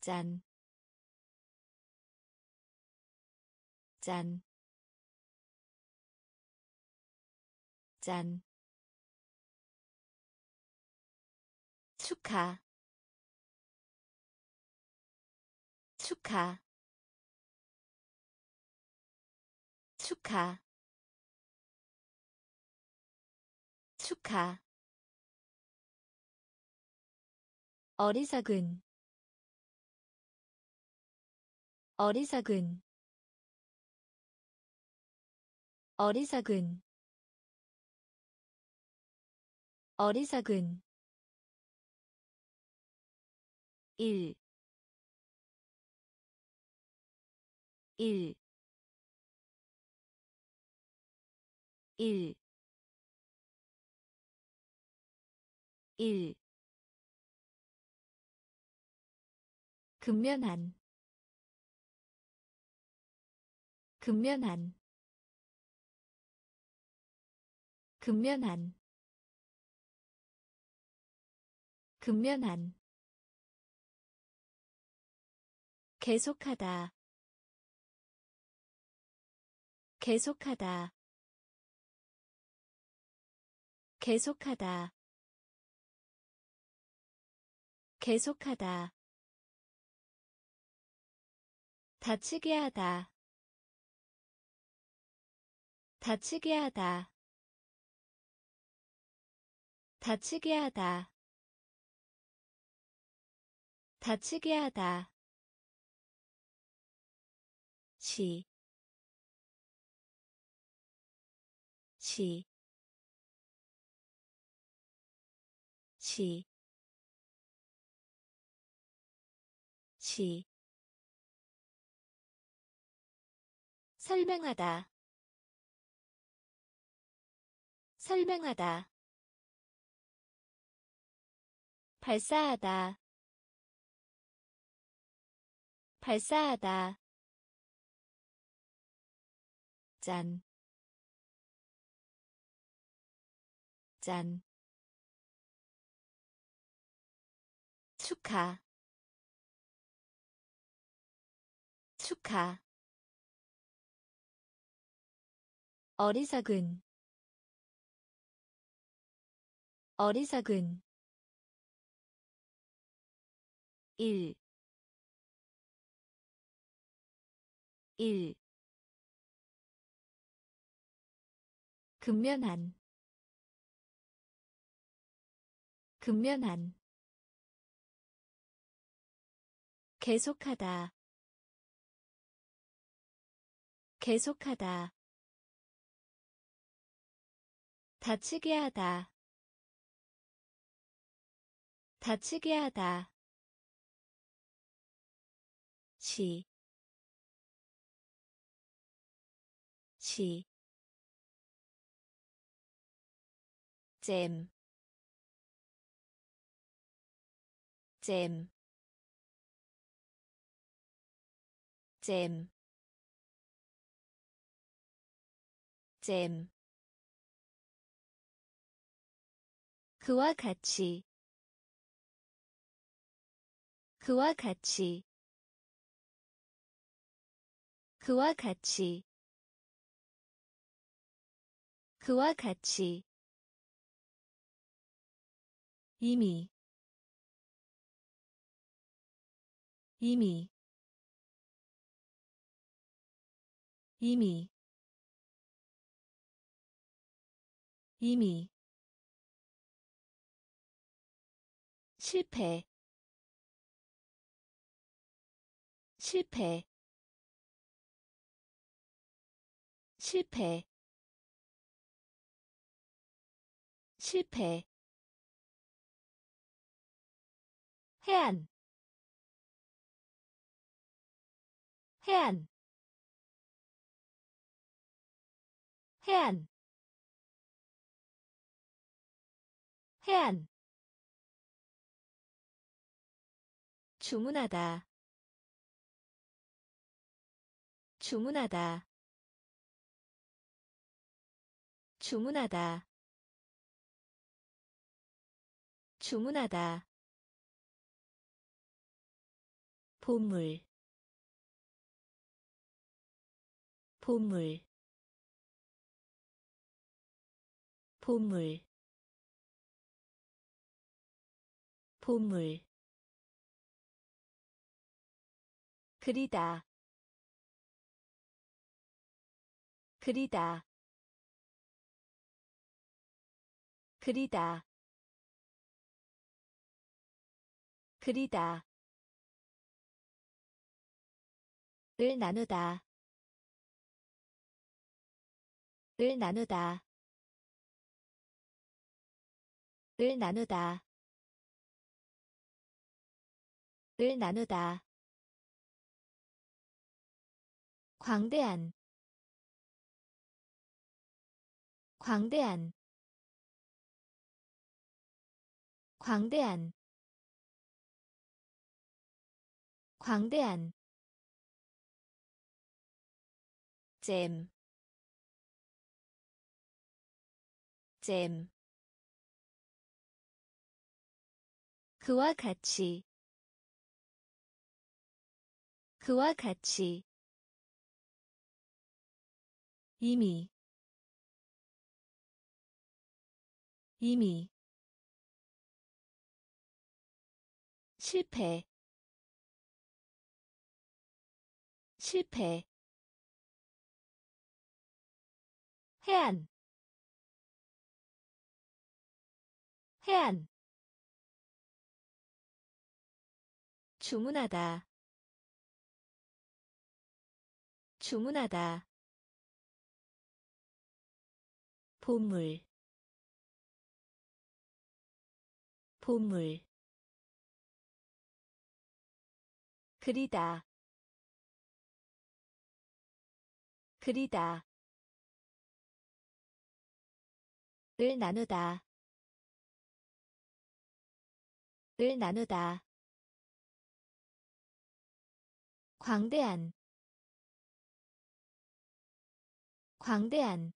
짠, 짠, 짠. 축하, 축하, 축하, 축하. 어리석은. 어리석은. 어리석은. 어리석은 1 1 1 1 근면한. 근면한. 근면한. 근면한 계속하다. 계속하다. 계속하다. 계속하다. 다치게 하다. 다치게 하다. 다치게 하다. 다치게 하다 시, 시, 시, 시. 설명하다 설명하다 발사하다 발사하다 짠, 짠. 축하. 축하. 어리석은. 어리석은. 1 1 근면한 근면한 계속하다. 계속하다. 다치게 하다. 다치게 하다. 시, 시, 잼, 잼, 잼, 잼. 그와 같이. 그와 같이. 그와 같이. 그와 같이 이미 이미 이미 이미. 실패 실패 실패 실패 해안 해안 해안 해안. 주문하다 주문하다. 주문하다 주문하다 보물 보물 보물 보물. 그리다 그리다 그리다 그리다 을 나누다. 을 나누다. 을 나누다. 을 나누다. 광대한 광대한 광대한 광대한 잼, 잼. 그와 같이, 그와 같이. 이미, 이미. 실패 실패 해안 해안. 주문하다 주문하다. 보물 보물. 그리다 그리다 을 나누다. 을 나누다. 광대한. 광대한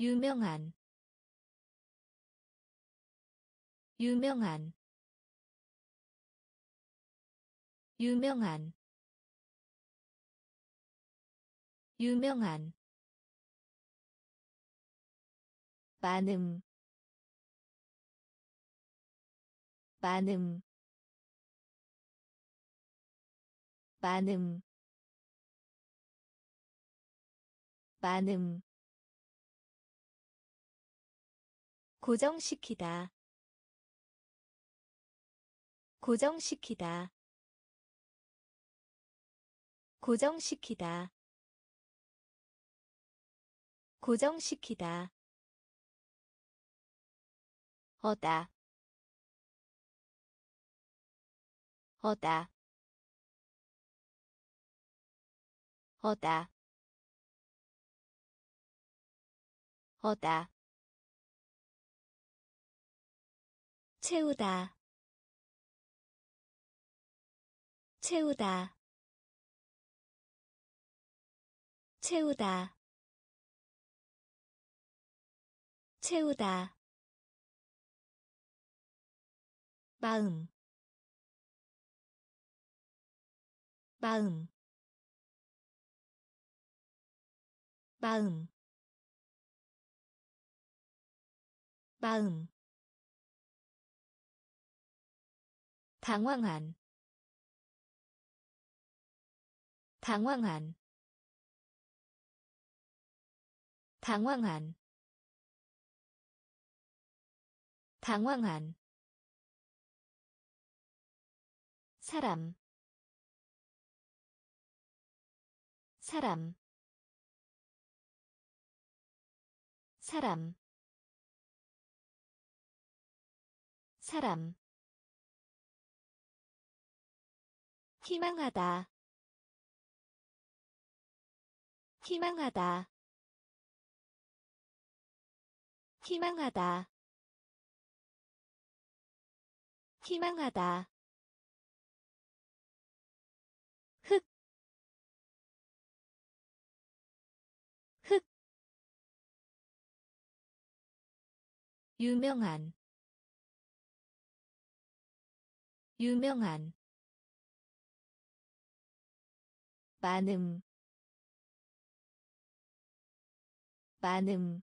유명한 유명한 유명한 유명한. 많음 많음. 많음 많음 고정시키다. 고정시키다. 고정시키다. 고정시키다. 어다. 어다. 어다. 어다 채우다. 채우다. 채우다. 채우다. 마음. 마음. 마음. 마음 당황한. 당황한. 당황한. 당황한. 사람. 사람. 사람. 사람 희망하다. 희망하다. 희망하다. 희망하다. 유명한. 유명한 많음. 많음.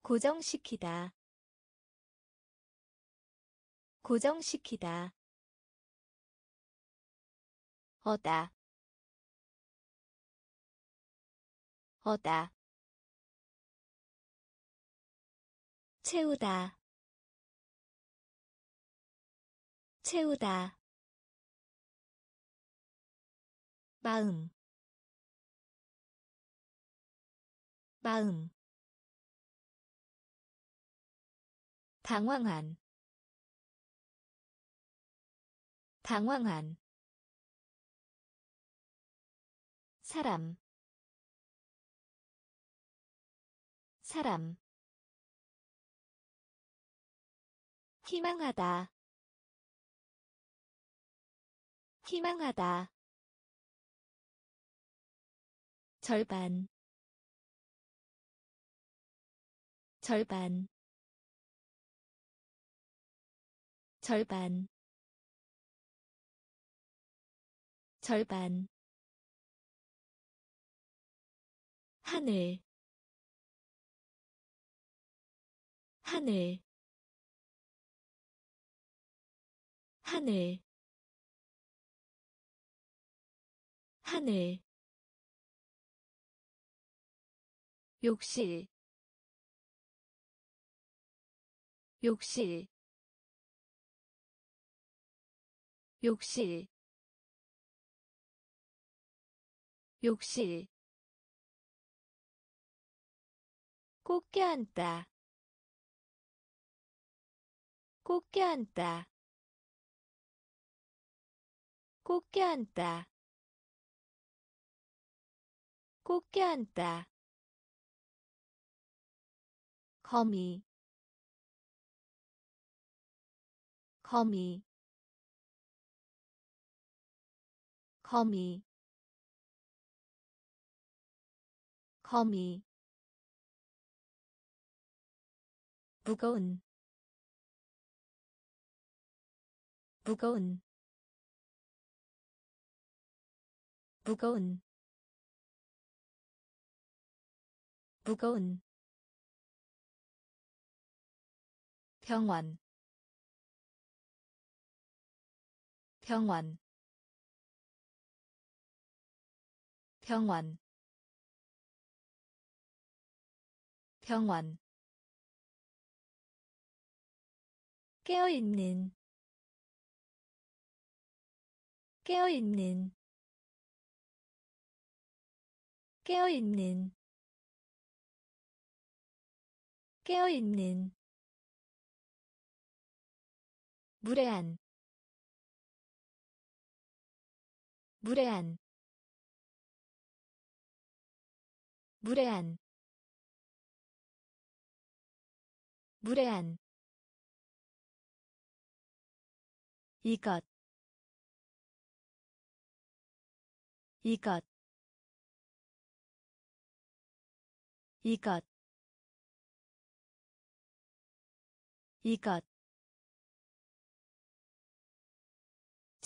고정시키다. 고정시키다. 어다. 어다. 채우다. 채우다 마음. 마음. 당황한. 당황한. 사람. 사람. 희망하다. 희망하다 절반. 절반. 절반. 절반. 하늘. 하늘. 하늘. 하늘 욕실 욕실 욕실 욕실. 꼭 껴안다 꼭 껴안다 꼭 껴안다 꼭 껴안다 거미 거미 거미 거미 무거운 무거운. 무거운 무거운 병원. 병원. 병원. 병원. 깨어있는. 깨어있는. 깨어있는. 깨어있는 무례한 무례한 무례한 무례한. 이것 이것 이것 이것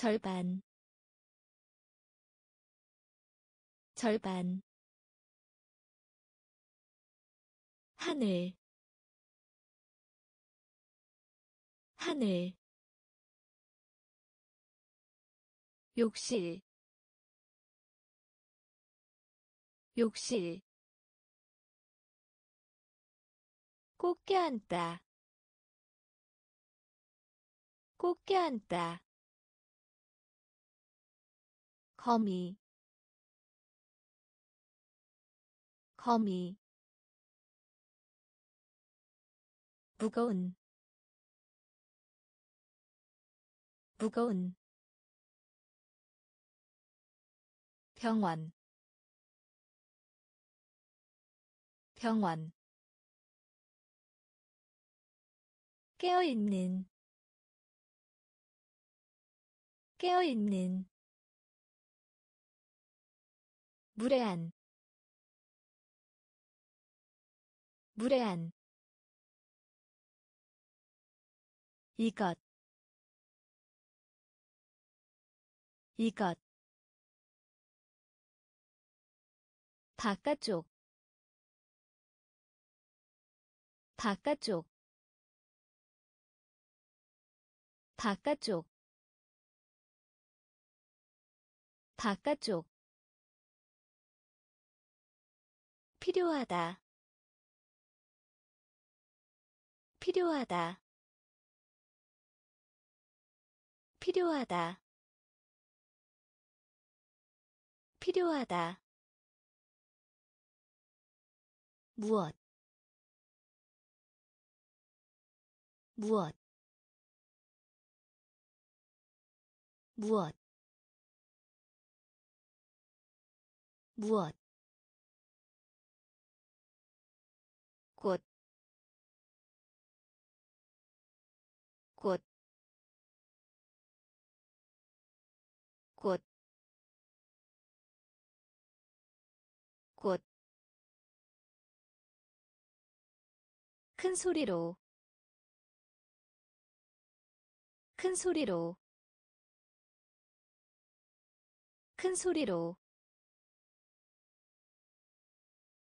절반. 절반. 하늘. 하늘. 욕실. 욕실. 꼭 껴안다. 꼭 껴안다 거미 거미 무거운 무거운 병원 병원 깨어있는 깨어있는 무례한 무례한 이것 이것 바깥쪽 바깥쪽 바깥쪽 바깥쪽 필요하다. 필요하다. 필요하다. 필요하다. 무엇? 무엇? 무엇? 무엇 큰 소리로, 큰 소리로, 큰 소리로,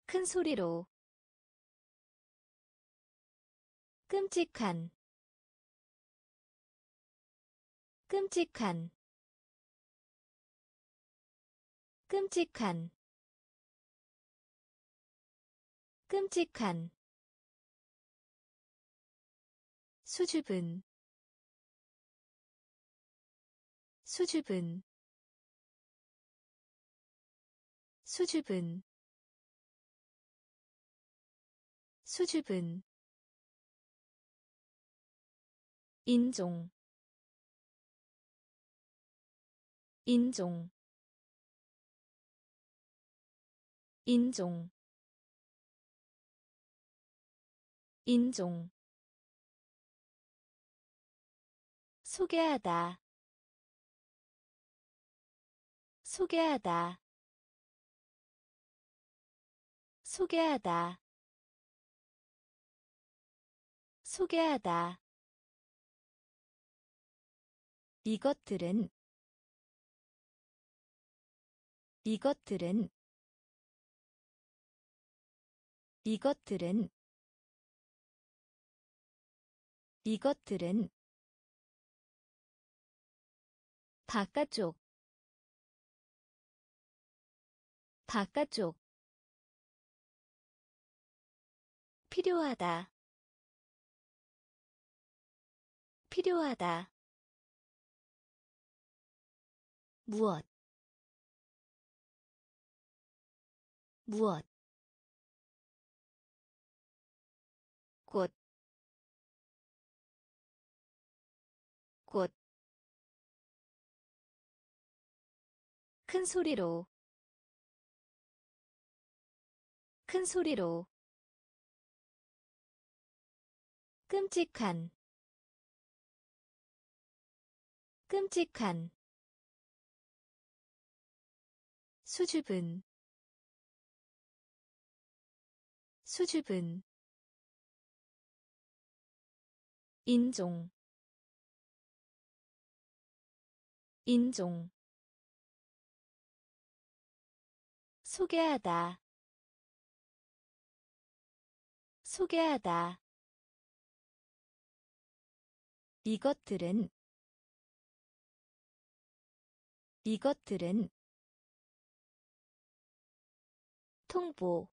큰 소리로. 끔찍한. 끔찍한. 끔찍한. 끔찍한 수줍은 수줍은 수줍은 수줍은. 인종 인종. 인종. 인종 소개하다. 소개하다. 소개하다. 소개하다. 이것들은 이것들은 이것들은 이것들은 바깥쪽 바깥쪽. 필요하다 필요하다. 무엇 무엇 큰 소리로, 큰 소리로, 끔찍한, 끔찍한, 수줍은. 수줍은. 인종. 인종 소개하다. 소개하다. 이것들은 이것들은 통보.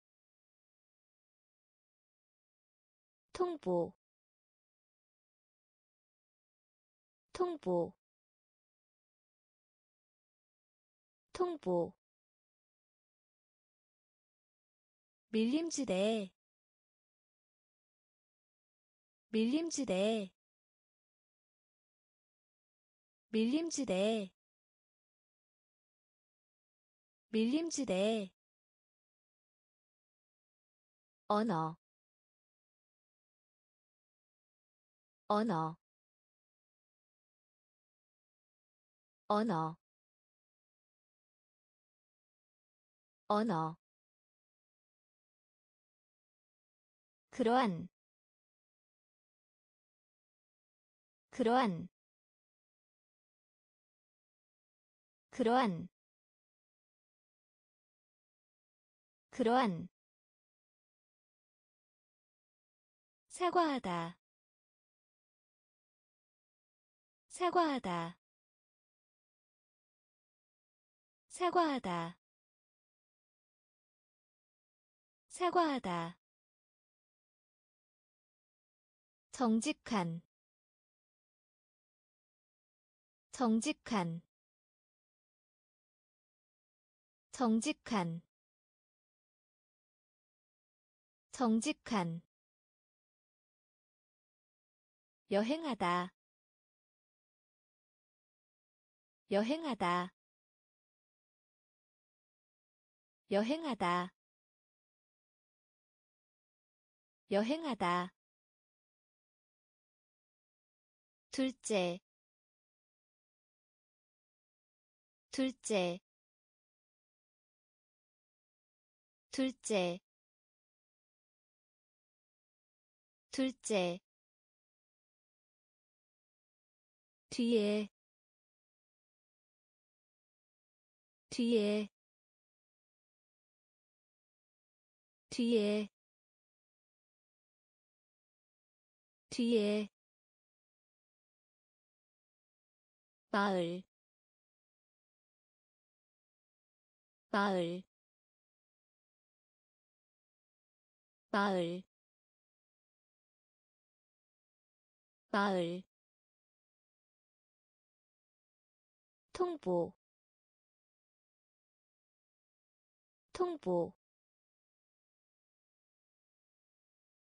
통보. 통보. 통보 밀림지대 밀림지대 밀림지대 밀림지대. 언어 언어 언어 언어 그러한 그러한 그러한 그러한. 사과하다. 사과하다. 사과하다. 사과하다 정직한 정직한 정직한 정직한. 여행하다 여행하다. 여행하다 여행하다 둘째 둘째 둘째 둘째. 뒤에 뒤에 뒤에 뒤에 마을. 마을. 마을. 마을. 통보. 통보.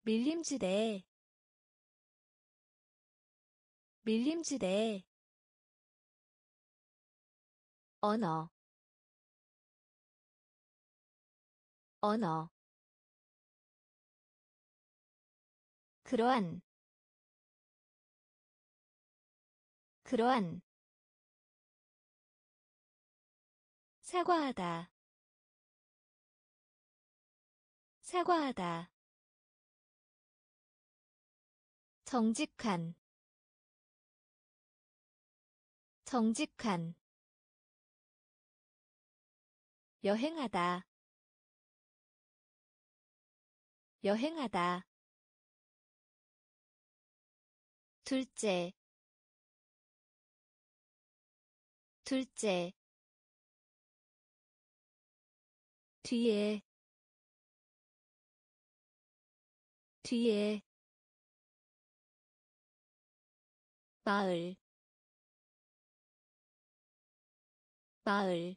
밀림지대. 밀림지대 언어. 언어. 그러한. 그러한. 사과하다. 사과하다. 정직한. 정직한 여행하다. 여행하다. 둘째. 둘째. 뒤에. 뒤에. 마을. 마을